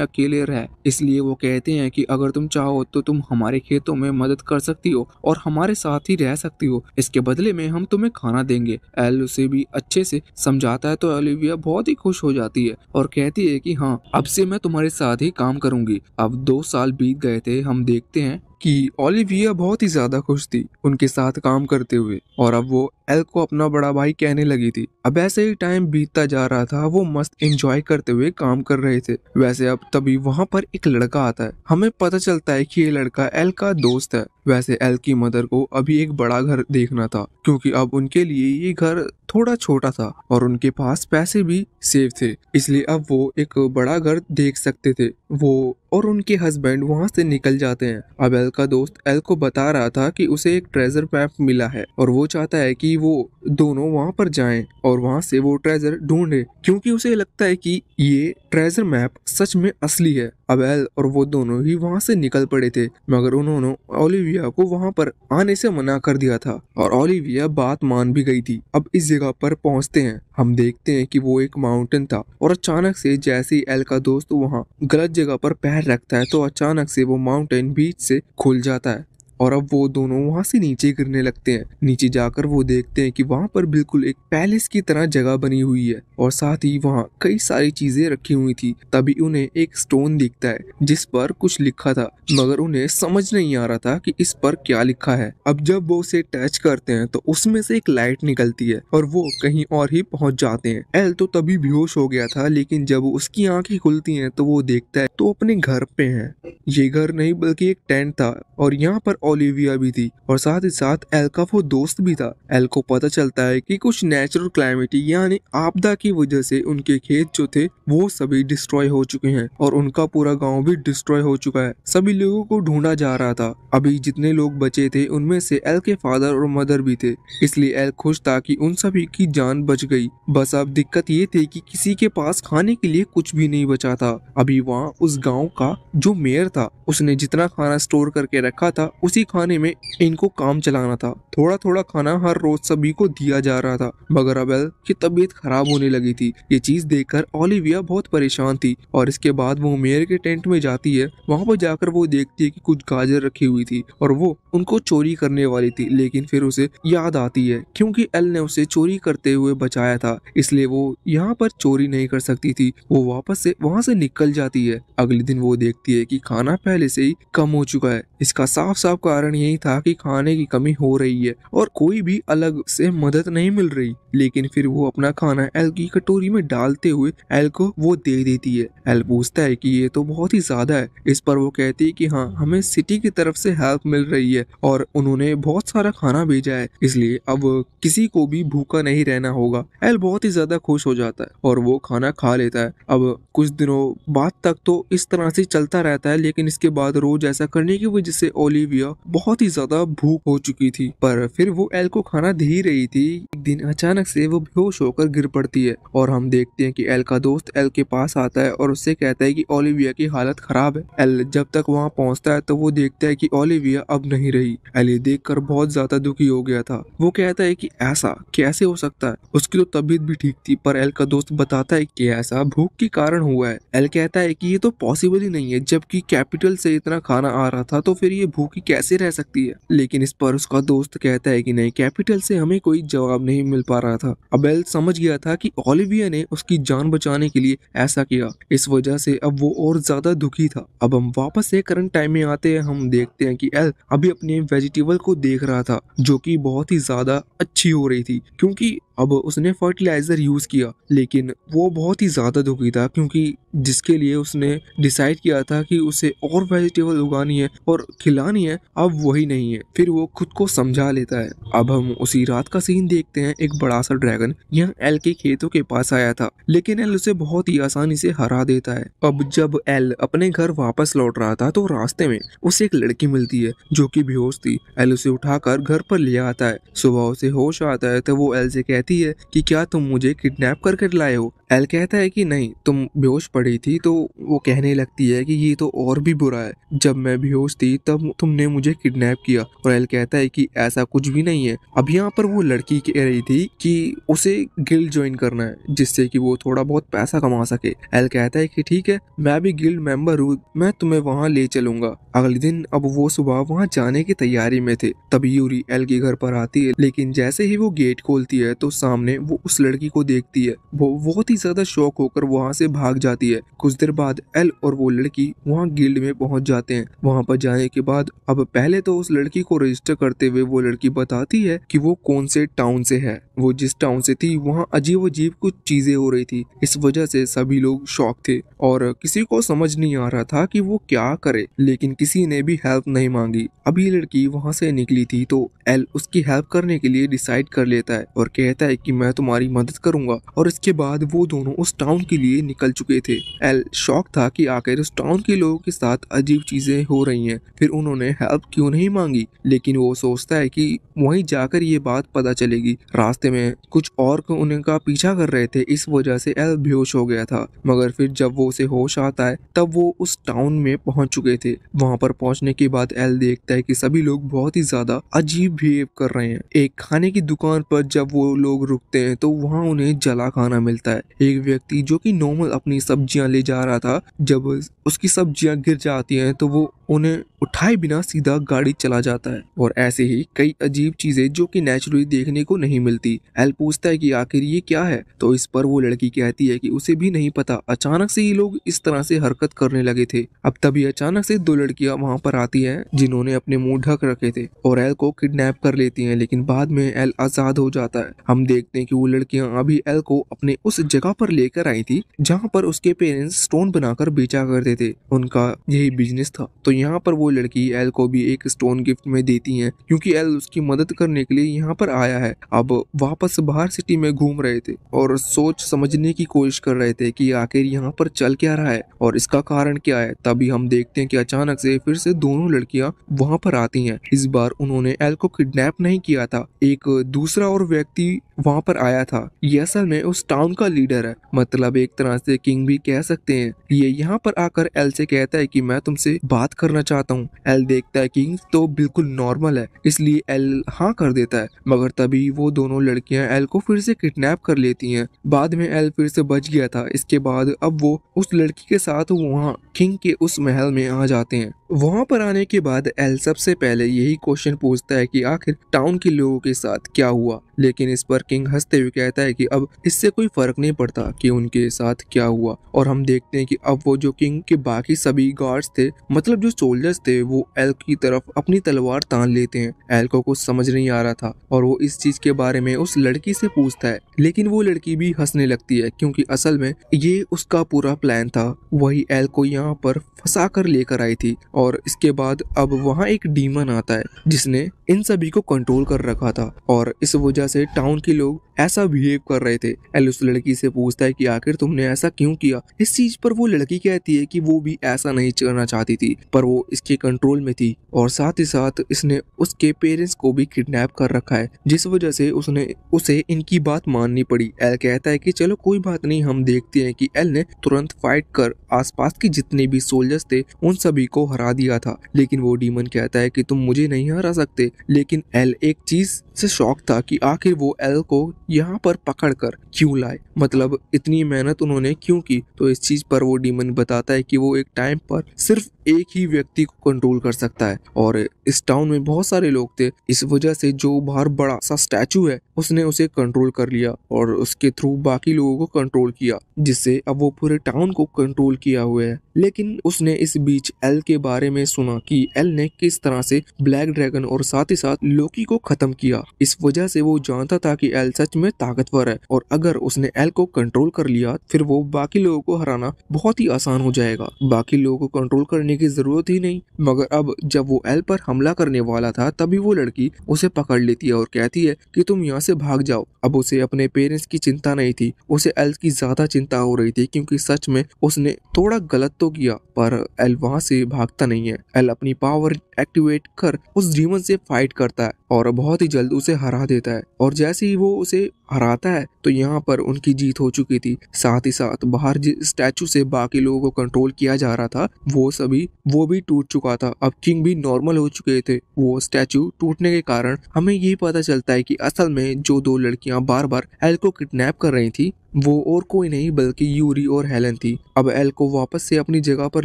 अकेले रहे। इसलिए वो कहते हैं कि अगर तुम चाहो तो तुम हमारे खेतों में मदद कर सकती हो और हमारे साथ ही रह सकती हो। इसके बदले में हम तुम्हें खाना देंगे। एल उसे भी अच्छे से समझाता है तो ओलिविया बहुत ही खुश हो जाती है और कहती है कि हाँ अब से मैं तुम्हारे साथ ही काम करूँगी। अब दो साल बीत गए थे, हम देखते हैं कि ओलिविया बहुत ही ज़्यादा खुश थी उनके साथ काम करते हुए, और अब वो एल को अपना बड़ा भाई कहने लगी थी। अब ऐसे ही टाइम बीतता जा रहा था, वो मस्त एंजॉय करते हुए काम कर रहे थे। वैसे अब तभी वहाँ पर एक लड़का आता है। हमें पता चलता है कि ये लड़का एल का दोस्त है। वैसे एल की मदर को अभी एक बड़ा घर देखना था, क्योंकि अब उनके लिए ये घर थोड़ा छोटा था और उनके पास पैसे भी सेव थे। इसलिए अब वो एक बड़ा घर देख सकते थे। वो और उनके हस्बैंड वहाँ से निकल जाते हैं। अब एल का दोस्त एल को बता रहा था कि उसे एक ट्रेजर मैप मिला है और वो चाहता है कि वो दोनों वहाँ पर जाएँ और वहाँ से वो ट्रेजर ढूंढे, क्योंकि उसे लगता है कि ये ट्रेजर मैप सच में असली है। अब एल और वो दोनों ही वहाँ से निकल पड़े थे, मगर उन्होंने ओलिविया को वहाँ पर आने से मना कर दिया था। और ओलिविया बात मान भी गई थी। अब इस जगह पर पहुँचते हैं। हम देखते हैं कि वो एक माउंटेन था और अचानक से जैसे ही एल का दोस्त वहाँ गलत जगह पर पैर रखता है तो अचानक से वो माउंटेन बीच से खुल जाता है। और अब वो दोनों वहाँ से नीचे गिरने लगते हैं। नीचे जाकर वो देखते हैं कि वहाँ पर बिल्कुल एक पैलेस की तरह जगह बनी हुई है और साथ ही वहाँ कई सारी चीज़ें रखी हुई थी। तभी उन्हें एक स्टोन दिखता है, जिस पर कुछ लिखा था, मगर उन्हें समझ नहीं आ रहा था कि इस पर क्या लिखा है। अब जब वो उसे टच करते हैं तो उसमें से एक लाइट निकलती है और वो कहीं और ही पहुँच जाते हैं। एल तो तभी बेहोश हो गया था, लेकिन जब उसकी आँखें खुलती हैं तो वो देखता है तो अपने घर पे है। ये घर नहीं, बल्कि एक टेंट था और यहाँ पर ओलिविया भी थी और साथ ही साथ एल का वो दोस्त भी था। एल को पता चलता है कि कुछ नेचुरल क्लाइमेटी यानी आपदा की वजह से उनके खेत जो थे, वो सभी डिस्ट्रॉय हो चुके हैं और उनका पूरा गाँव भी डिस्ट्रॉय हो चुका है। सभी लोगों को ढूंढा जा रहा था। अभी जितने लोग बचे थे, उनमें से एल के फादर और मदर भी थे। इसलिए एल खुश था कि उन सभी की जान बच गई। बस अब दिक्कत ये थी कि किसी के पास खाने के लिए कुछ भी नहीं बचा था। अभी वहाँ उस गाँव का जो मेयर था, उसने जितना खाना स्टोर करके रखा था, उसी खाने में इनको काम चलाना था। थोड़ा थोड़ा खाना हर रोज सभी को दिया जा रहा था, मगर अबेल की तबीयत खराब होने लगी थी। ये चीज़ देखकर ओलिविया बहुत परेशान थी और इसके बाद वो मेयर के टेंट में जाती है, वहाँ पर जाकर वो देखती है कि कुछ गाजर रखी हुई थी और वो उनको चोरी करने वाली थी, लेकिन फिर उसे याद आती है क्योंकि एल ने उसे चोरी करते हुए बचाया था, इसलिए वो यहाँ पर चोरी नहीं कर सकती थी। वो वापस से वहाँ से निकल जाती है। अगले दिन वो देखती है कि खाना पहले से ही कम हो चुका है। इसका साफ़ साफ़ कारण यही था कि खाने की कमी हो रही है और कोई भी अलग से मदद नहीं मिल रही। लेकिन फिर वो अपना खाना एल की कटोरी में डालते हुए एल को वो दे देती है। एल पूछता है कि ये तो बहुत ही ज़्यादा है। इस पर वो कहती है कि हाँ हमें सिटी की तरफ़ से हेल्प मिल रही है और उन्होंने बहुत सारा खाना भेजा है। इसलिए अब किसी को भी भूखा नहीं रहना होगा। एल बहुत ही ज़्यादा खुश हो जाता है और वो खाना खा लेता है। अब कुछ दिनों बाद तक तो इस तरह से चलता रहता है, लेकिन इसके बाद रोज ऐसा करने की वजह से ओलिविया बहुत ही ज़्यादा भूख हो चुकी थी, पर फिर वो एल को खाना दे ही रही थी। एक दिन अचानक से वो बेहोश होकर गिर पड़ती है, और हम देखते हैं कि एल का दोस्त एल के पास आता है और उससे कहता है कि ओलिविया की हालत खराब है। एल जब तक वहाँ पहुँचता है तो वो देखता है कि ओलिविया अब नहीं रही। एल ये देख बहुत ज़्यादा दुखी हो गया था। वो कहता है की ऐसा कैसे हो सकता है? उसकी तो तबीयत भी ठीक थी, पर एल का दोस्त बताता है की ऐसा भूख के कारण हुआ है। एल कहता है की ये तो पॉसिबल ही नहीं है, जबकि कैपिटल से इतना खाना आ रहा था तो फिर ये भूखी कैसे रह सकती है? लेकिन इस पर उसका दोस्त कहता है कि नहीं, कैपिटल से हमें कोई जवाब नहीं मिल पा रहा था। अबेल समझ गया था कि ओलिविया ने उसकी जान बचाने के लिए ऐसा किया। इस वजह से अब वो और ज़्यादा दुखी था। अब हम वापस से करंट टाइम में आते हैं। हम देखते हैं कि एल अभी अपने वेजिटेबल को देख रहा था, जो कि बहुत ही ज़्यादा अच्छी हो रही थी, क्योंकि अब उसने फर्टिलाइज़र यूज़ किया, लेकिन वो बहुत ही ज़्यादा दुखी था क्योंकि जिसके लिए उसने डिसाइड किया था कि उसे और वेजिटेबल उगानी है और खिलानी है, अब वही नहीं है। फिर वो खुद को समझा लेता है। अब हम उसी रात का सीन देखते हैं, एक बड़ा सा ड्रैगन यहाँ एल के खेतों के पास आया था, लेकिन एल उसे बहुत ही आसानी से हरा देता है। अब जब एल अपने घर वापस लौट रहा था तो रास्ते में उसे एक लड़की मिलती है, जो की बेहोश थी। एल उसे उठाकर घर पर ले आता है। सुबह उसे होश आता है तो वो एल से कहती है कि क्या तुम मुझे किडनैप करके लाए हो? एल कहता है कि नहीं, तुम बेहोश पड़ी थी तो वो कहने लगती है कि ये तो और भी बुरा है। जब मैं बेहोश थी, तब तुमने मुझे किडनैप किया। और एल कहता है कि ऐसा कुछ भी नहीं है। अब यहाँ पर वो लड़की कह रही थी कि उसे गिल्ड ज्वाइन करना है, जिससे कि वो थोड़ा बहुत पैसा कमा सके। एल कहता है कि ठीक है, मैं भी गिल्ड मेंबर हूँ, मैं तुम्हें वहाँ ले चलूँगा। अगले दिन अब वो सुबह वहाँ जाने की तैयारी में थे। तभी यूरी एल के घर पर आती है, लेकिन जैसे ही वो गेट खोलती है तो सामने वो उस लड़की को देखती है। वो बहुत ही ज़्यादा शौक होकर वहाँ से भाग जाती है। कुछ देर बाद एल और वो लड़की वहाँ गिल्ड में पहुँच जाते हैं। वहाँ पर जाने के बाद अब पहले तो उस लड़की को रजिस्टर करते हुए वो लड़की बताती है कि वो कौन से टाउन से है। वो जिस टाउन से थी, वहाँ अजीब अजीब कुछ चीज़ें हो रही थी। इस वजह से सभी लोग शौक थे और किसी को समझ नहीं आ रहा था कि वो क्या करे, लेकिन किसी ने भी हेल्प नहीं मांगी। अभी लड़की वहाँ से निकली थी तो एल उसकी हेल्प करने के लिए डिसाइड कर लेता है और कहता है कि मैं तुम्हारी मदद करूँगा। और इसके बाद वो दोनों उस टाउन के लिए निकल चुके थे। एल, शौक था कि आखिर उस टाउन के लोगों के साथ अजीब चीज़ें हो रही हैं। फिर उन्होंने हेल्प क्यों नहीं मांगी? लेकिन वो सोचता है कि वहीं जाकर ये बात पता चलेगी। रास्ते में कुछ और उनका पीछा कर रहे थे, इस वजह से एल बेहोश हो गया था। मगर फिर जब वो उसे होश आता है, तब वो उस टाउन में पहुँच चुके थे। वहाँ पर पहुँचने के बाद एल देखता है कि सभी लोग बहुत ही ज़्यादा अजीब बिहेव कर रहे हैं। एक खाने की दुकान पर जब वो लोग रुकते हैं तो वहाँ उन्हें जला खाना मिलता है। एक व्यक्ति जो कि नॉर्मल अपनी सब्ज़ियाँ ले जा रहा था, जब उसकी सब्ज़ियाँ गिर जाती हैं तो वो उन्हें उठाए बिना सीधा गाड़ी चला जाता है। और ऐसे ही कई अजीब चीज़ें जो कि नेचुरली देखने को नहीं मिलती। एल पूछता है कि आखिर ये क्या है? तो इस पर वो लड़की कहती है कि उसे भी नहीं पता। अचानक से ये लोग इस तरह से हरकत करने लगे थे। अब तभी अचानक से दो लड़कियाँ वहाँ पर आती हैं, जिन्होंने अपने मुँह ढक रखे थे और एल को किडनैप कर लेती हैं, लेकिन बाद में एल आज़ाद हो जाता है। हम देखते हैं कि वो लड़कियाँ अभी एल को अपने उस जगह पर लेकर आई थी, जहाँ पर उसके पेरेंट्स स्टोन बनाकर बेचा करते थे। उनका यही बिज़नेस था। तो यहाँ पर वो लड़की एल को भी एक स्टोन गिफ्ट में देती है, क्योंकि एल उसकी मदद करने के लिए यहाँ पर आया है। अब वापस बाहर सिटी में घूम रहे थे और सोच समझने की कोशिश कर रहे थे कि आखिर यहाँ पर चल क्या रहा है और इसका कारण क्या है। तभी हम देखते हैं कि अचानक से फिर से दोनों लड़कियाँ वहाँ पर आती हैं। इस बार उन्होंने एल को किडनैप नहीं किया था, एक दूसरा और व्यक्ति वहाँ पर आया था। ये असल में उस टाउन का लीडर है मतलब एक तरह से किंग भी कह सकते हैं। ये यहाँ पर आकर एल से कहता है कि मैं तुमसे बात करना चाहता हूँ। एल देखता है किंग तो बिल्कुल नॉर्मल है, इसलिए एल हाँ कर देता है। मगर तभी वो दोनों लड़कियाँ एल को फिर से किडनैप कर लेती हैं। बाद में एल फिर से बच गया था। इसके बाद अब वो उस लड़की के साथ वहाँ किंग के उस महल में आ जाते हैं। वहाँ पर आने के बाद एल सबसे पहले यही क्वेश्चन पूछता है कि आखिर टाउन के लोगों के साथ क्या हुआ? लेकिन इस पर किंग हँसते हुए कहता है कि अब इससे कोई फ़र्क नहीं पड़ता कि उनके साथ क्या हुआ। और हम देखते हैं कि अब वो जो किंग के बाकी सभी गार्ड्स थे मतलब जो सोल्जर्स थे, वो एल की तरफ़ अपनी तलवार तान लेते हैं। एल को कुछ समझ नहीं आ रहा था और वो इस चीज़ के बारे में उस लड़की से पूछता है। लेकिन वो लड़की भी हंसने लगती है क्योंकि असल में ये उसका पूरा प्लान था। वही एल को यहाँ पर फंसा कर लेकर आई थी और इसके बाद अब वहाँ एक डीमन आता है जिसने इन सभी को कंट्रोल कर रखा था। और इस वजह से टाउन के लोग ऐसा बिहेव कर रहे थे। एल उस लड़की से पूछता है कि आखिर तुमने ऐसा क्यों किया? इस चीज़ पर वो लड़की कहती है कि वो भी ऐसा नहीं करना चाहती थी, पर वो इसके कंट्रोल में थी और साथ ही साथ इसने उसके पेरेंट्स को भी किडनैप कर रखा है, जिस वजह से उसने उसे इनकी बात माननी पड़ी। एल कहता है कि चलो कोई बात नहीं, हम देखते हैं कि एल ने तुरंत फाइट कर आसपास के जितने भी सोल्जर्स थे, उन सभी को हरा दिया था। लेकिन वो डीमन कहता है कि तुम मुझे नहीं हरा सकते। लेकिन एल एक चीज़ से शौक था कि आखिर वो एल को यहाँ पर पकड़ कर क्यों लाए? मतलब इतनी मेहनत उन्होंने क्यों की? तो इस चीज़ पर वो डीमन बताता है कि वो एक टाइम पर सिर्फ़ एक ही व्यक्ति को कंट्रोल कर सकता है। और इस टाउन में बहुत सारे लोग थे। इस वजह से जो बाहर बड़ा सा स्टैचू है, उसने उसे कंट्रोल कर लिया और उसके थ्रू बाकी लोगों को कंट्रोल किया, जिससे अब वो पूरे टाउन को कंट्रोल किया हुआ है। लेकिन उसने इस बीच एल के बारे में सुना कि एल ने किस तरह से ब्लैक ड्रैगन और साथ ही साथ लोकी को खत्म किया। इस वजह से वो जानता था कि एल सच में ताकतवर है और अगर उसने एल को कंट्रोल कर लिया, फिर वो बाकी लोगों को हराना बहुत ही आसान हो जाएगा। बाकी लोगों को कंट्रोल करने की ज़रूरत ही नहीं। मगर अब जब वो एल पर हमला करने वाला था, तभी वो लड़की उसे पकड़ लेती है और कहती है कि तुम यहाँ से भाग जाओ। अब उसे अपने पेरेंट्स की चिंता नहीं थी। उसे एल की ज़्यादा चिंता हो रही थी क्योंकि सच में उसने थोड़ा गलत तो किया, पर एल वहाँ से भागता नहीं है। एल अपनी पावर एक्टिवेट कर उस डीमन से फाइट करता है। और बहुत ही जल्द उसे हरा देता है। और जैसे ही वो उसे हराता है तो यहाँ पर उनकी जीत हो चुकी थी। साथ ही साथ बाहर जिस स्टैचू से बाकी लोगों को कंट्रोल किया जा रहा था, वो सभी, वो भी टूट चुका था। अब किंग भी नॉर्मल हो चुके थे। वो स्टैचू टूटने के कारण हमें ये पता चलता है कि असल में जो दो लड़कियाँ बार बार एल को किडनैप कर रही थी, वो और कोई नहीं, बल्कि यूरी और हेलन थी। अब एल को वापस से अपनी जगह पर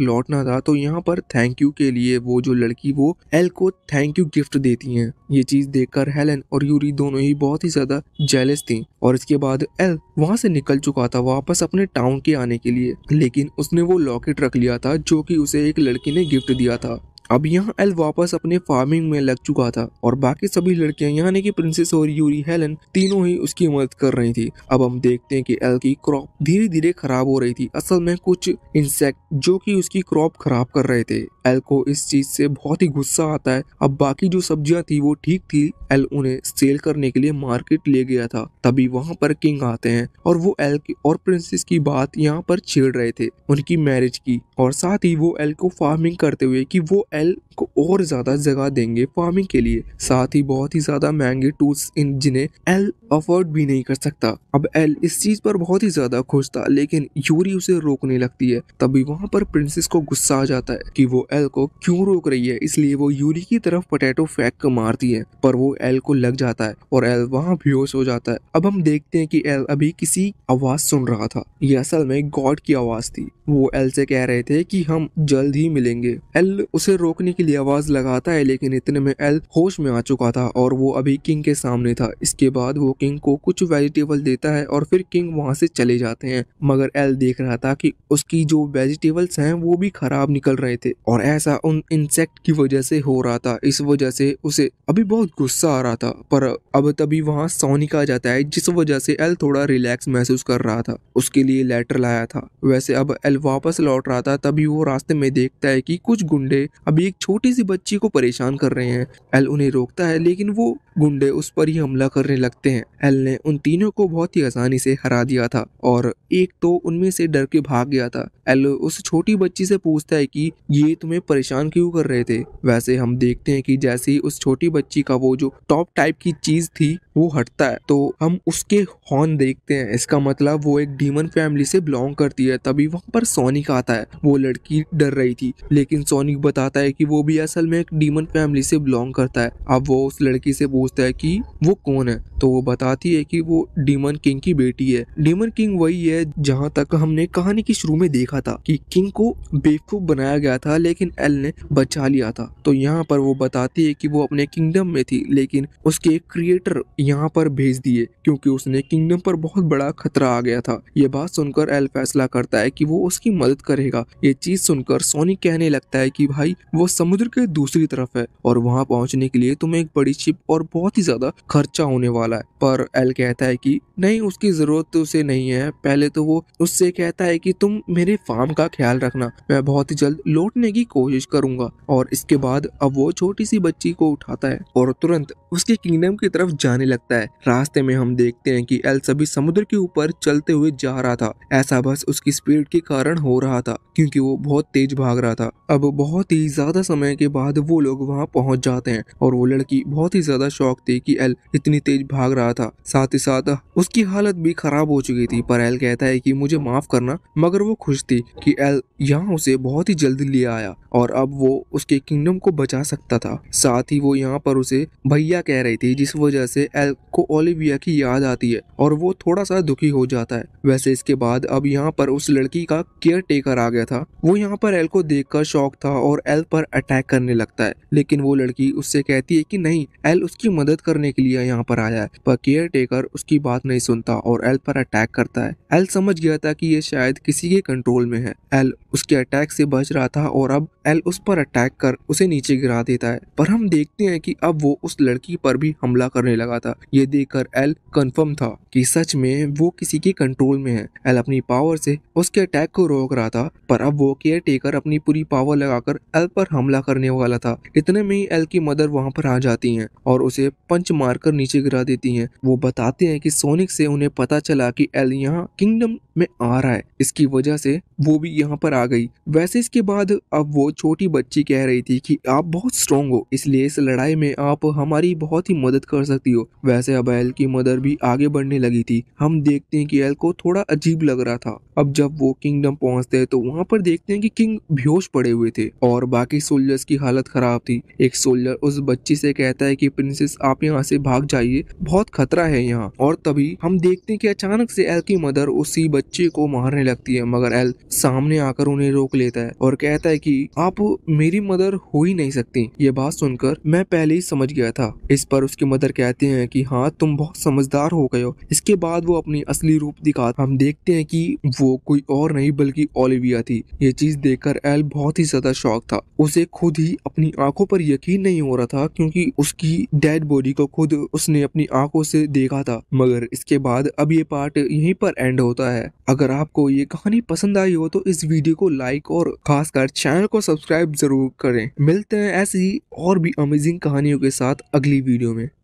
लौटना था तो यहाँ पर थैंक यू के लिए वो जो लड़की, वो एल को थैंक यू गिफ्ट देती हैं। ये चीज़ देखकर हेलन और यूरी दोनों ही बहुत ही ज़्यादा जेलस थी और इसके बाद एल वहाँ से निकल चुका था वापस अपने टाउन के आने के लिए। लेकिन उसने वो लॉकेट रख लिया था जो कि उसे एक लड़की ने गिफ्ट दिया था। अब यहाँ एल वापस अपने फ़ार्मिंग में लग चुका था और बाकी सभी लड़कियाँ यानी कि प्रिंसेस और यूरी हेलन तीनों ही उसकी मदद कर रही थी। अब हम देखते हैं कि एल की क्रॉप धीरे धीरे खराब हो रही थी। असल में कुछ इंसेक्ट जो कि उसकी क्रॉप खराब कर रहे थे। एल को इस चीज़ से बहुत ही गुस्सा आता है। अब बाकी जो सब्ज़ियाँ थी वो ठीक थी। एल उन्हें सेल करने के लिए मार्केट ले गया था। तभी वहाँ पर किंग आते हैं और वो एल की और प्रिंसेस की बात यहाँ पर छेड़ रहे थे। उनकी मैरिज की और साथ ही वो एल को फ़ार्मिंग करते हुए कि वो एल को और ज़्यादा जगह देंगे फ़ार्मिंग के लिए। साथ ही बहुत ही ज़्यादा महँगे टूल्स इन जिन्हें एल अफोर्ड भी नहीं कर सकता। अब एल इस चीज़ पर बहुत ही ज़्यादा खुश था, लेकिन यूरी उसे रोकने लगती है। तभी वहाँ पर प्रिंसेस को गुस्सा आ जाता है कि वो एल को क्यों रोक रही है? इसलिए वो यूरी की तरफ़ पोटैटो फेंक कर मारती है, पर वो एल को लग जाता है और एल वहाँ बेहोश हो जाता है। अब हम देखते हैं कि एल अभी किसी आवाज़ सुन रहा था। ये असल में गॉड की आवाज़ थी। वो एल से कह रहे थे कि हम जल्द ही मिलेंगे। एल उसे रोकने के लिए आवाज़ लगाता है, लेकिन इतने में एल होश में आ चुका था और वो अभी किंग के सामने था। इसके बाद वो किंग को कुछ वेजिटेबल देता है और फिर किंग वहाँ से चले जाते हैं। मगर एल देख रहा था कि उसकी जो वेजिटेबल्स हैं, वो भी खराब निकल रहे थे और ऐसा उन इंसेक्ट की वजह से हो रहा था। इस वजह से उसे अभी बहुत गुस्सा आ रहा था, पर अब तभी वहाँ सोनिक आ जाता है, जिस वजह से एल थोड़ा रिलैक्स महसूस कर रहा था। उसके लिए लेटर लाया था। वैसे अब एल वापस लौट रहा था, तभी वो रास्ते में देखता है कि कुछ गुंडे अभी एक छोटी सी बच्ची को परेशान कर रहे हैं। एल उन्हें रोकता है, लेकिन वो गुंडे उस पर ही हमला करने लगते हैं। एल ने उन तीनों को बहुत ही आसानी से हरा दिया था और एक तो उनमें से डर के भाग गया था। एल उस छोटी बच्ची से पूछता है कि, ये तुम्हें परेशान क्यों कर रहे थे? वैसे हम देखते हैं कि जैसे ही उस छोटी बच्ची का वो जो टॉप टाइप की चीज़ थी वो हटता है तो हम उसके हॉर्न देखते हैं। इसका मतलब वो एक डीमन फैमिली से बिलोंग करती है, तभी वहाँ पर सोनिक आता है। वो लड़की डर रही थी, लेकिन सोनिक बताता है कि वो भी असल में एक डीमन फैमिली से बिलोंग करता है। अब वो उस लड़की से पूछता है कि वो कौन है? तो वो बताती है कि वो डीमन किंग की बेटी है। डीमन किंग वही है जहाँ तक हमने कहानी की शुरू में देखा था कि किंग को बेवकूफ़ बनाया गया था, लेकिन एल ने बचा लिया था। तो यहाँ पर वो बताती है कि वो अपने किंगडम में थी, लेकिन उसके क्रिएटर यहाँ पर भेज दिए, क्योंकि उसने किंगडम पर बहुत बड़ा खतरा आ गया था। ये बात सुनकर एल फैसला करता है कि वो उसकी मदद करेगा। ये चीज़ सुनकर सोनी कहने लगता है कि भाई, वो समुद्र के दूसरी तरफ़ है और वहाँ पहुँचने के लिए तुम्हें एक बड़ी शिप और बहुत ही ज़्यादा खर्चा होने वाला है। पर एल कहता है कि, नहीं, उसकी ज़रूरत तो उसे नहीं है। पहले तो वो उससे कहता है कि तुम मेरे फार्म का ख्याल रखना। मैं बहुत ही जल्द लौटने की कोशिश करूँगा। और इसके बाद अब वो छोटी सी बच्ची को उठाता है और तुरंत उसके किंगडम की तरफ़ जाने लगता है। रास्ते में हम देखते हैं कि एल सभी समुद्र के ऊपर चलते हुए जा रहा था। ऐसा बस उसकी स्पीड के कारण हो रहा था, क्योंकि वो बहुत तेज भाग रहा था। अब बहुत ही ज़्यादा समय के बाद वो लोग वहाँ पहुँच जाते हैं और वो लड़की बहुत ही ज़्यादा शौक थी कि एल इतनी तेज भाग रहा था। साथ ही साथ उसकी हालत भी खराब हो चुकी थी, पर एल कहता है कि मुझे माफ़ करना, मगर वो खुश थी कि एल यहाँ उसे बहुत ही जल्दी ले आया और अब वो उसके किंगडम को बचा सकता था। साथ ही वो यहाँ पर उसे भैया कह रही थी, जिस वजह से एल को ओलिविया की याद आती है और वो थोड़ा सा दुखी हो जाता है। वैसे इसके बाद अब यहाँ पर उस लड़की का केयर टेकर आ गया था। वो यहाँ पर एल को देखकर शौक था और एल पर अटैक करने लगता है। लेकिन वो लड़की उससे कहती है कि नहीं, एल उसकी मदद करने के लिए यहाँ पर आया है, पर केयर टेकर उसकी बात नहीं सुनता और एल पर अटैक करता है। एल समझ गया था कि ये शायद किसी के कंट्रोल में है। एल उसके अटैक से बच रहा था और अब एल उस पर अटैक कर उसे नीचे गिरा देता है। पर हम देखते हैं कि अब वो उस लड़की पर भी हमला करने लगा था। ये देखकर एल कंफर्म था कि सच में वो किसी के कंट्रोल में है। एल अपनी पावर से उसके अटैक को रोक रहा था, पर अब वो केयर टेकर अपनी पूरी पावर लगाकर एल पर हमला करने वाला था। इतने में ही एल की मदर वहाँ पर आ जाती है और उसे पंच मारकर नीचे गिरा देती है। वो बताते हैं की सोनिक से उन्हें पता चला की एल यहाँ किंगडम में आ रहा है। इसकी वजह से वो भी यहाँ पर आ गई। वैसे इसके बाद अब वो छोटी बच्ची कह रही थी कि आप बहुत स्ट्रॉन्ग हो, इसलिए इस लड़ाई में आप हमारी बहुत ही मदद कर सकती हो। वैसे अब एल की मदर भी आगे बढ़ने लगी थी। हम देखते हैं कि एल को थोड़ा अजीब लग रहा था। अब जब वो किंगडम पहुँचते हैं तो वहाँ पर देखते हैं कि किंग बेहोश पड़े हुए थे और बाकी सोल्जर्स की हालत खराब थी। एक सोल्जर उस बच्ची से कहता है कि प्रिंसेस आप यहाँ से भाग जाइए, बहुत खतरा है यहाँ। और तभी हम देखते हैं कि अचानक से एल की मदर उसी बच्चे को मारने लगती है, मगर एल सामने आकर उन्हें रोक लेता है और कहता है कि आप मेरी मदर हो ही नहीं सकती। ये बात सुनकर मैं पहले ही समझ गया था। इस पर उसकी मदर कहते हैं कि हाँ तुम बहुत समझदार हो गए हो। इसके बाद वो अपनी असली रूप दिखा हम देखते हैं कि वो कोई और नहीं, बल्कि ओलिविया थी। ये चीज़ देखकर एल बहुत ही ज़्यादा शौक था। उसे खुद ही अपनी आँखों पर यकीन नहीं हो रहा था, क्योंकि उसकी डेड बॉडी को खुद उसने अपनी आँखों से देखा था। मगर इसके बाद अब ये पार्ट यहीं पर एंड होता है। अगर आपको ये कहानी पसंद आई हो तो इस वीडियो को लाइक और खासकर चैनल को सब्सक्राइब ज़रूर करें। मिलते हैं ऐसी और भी अमेजिंग कहानियों के साथ अगली वीडियो में।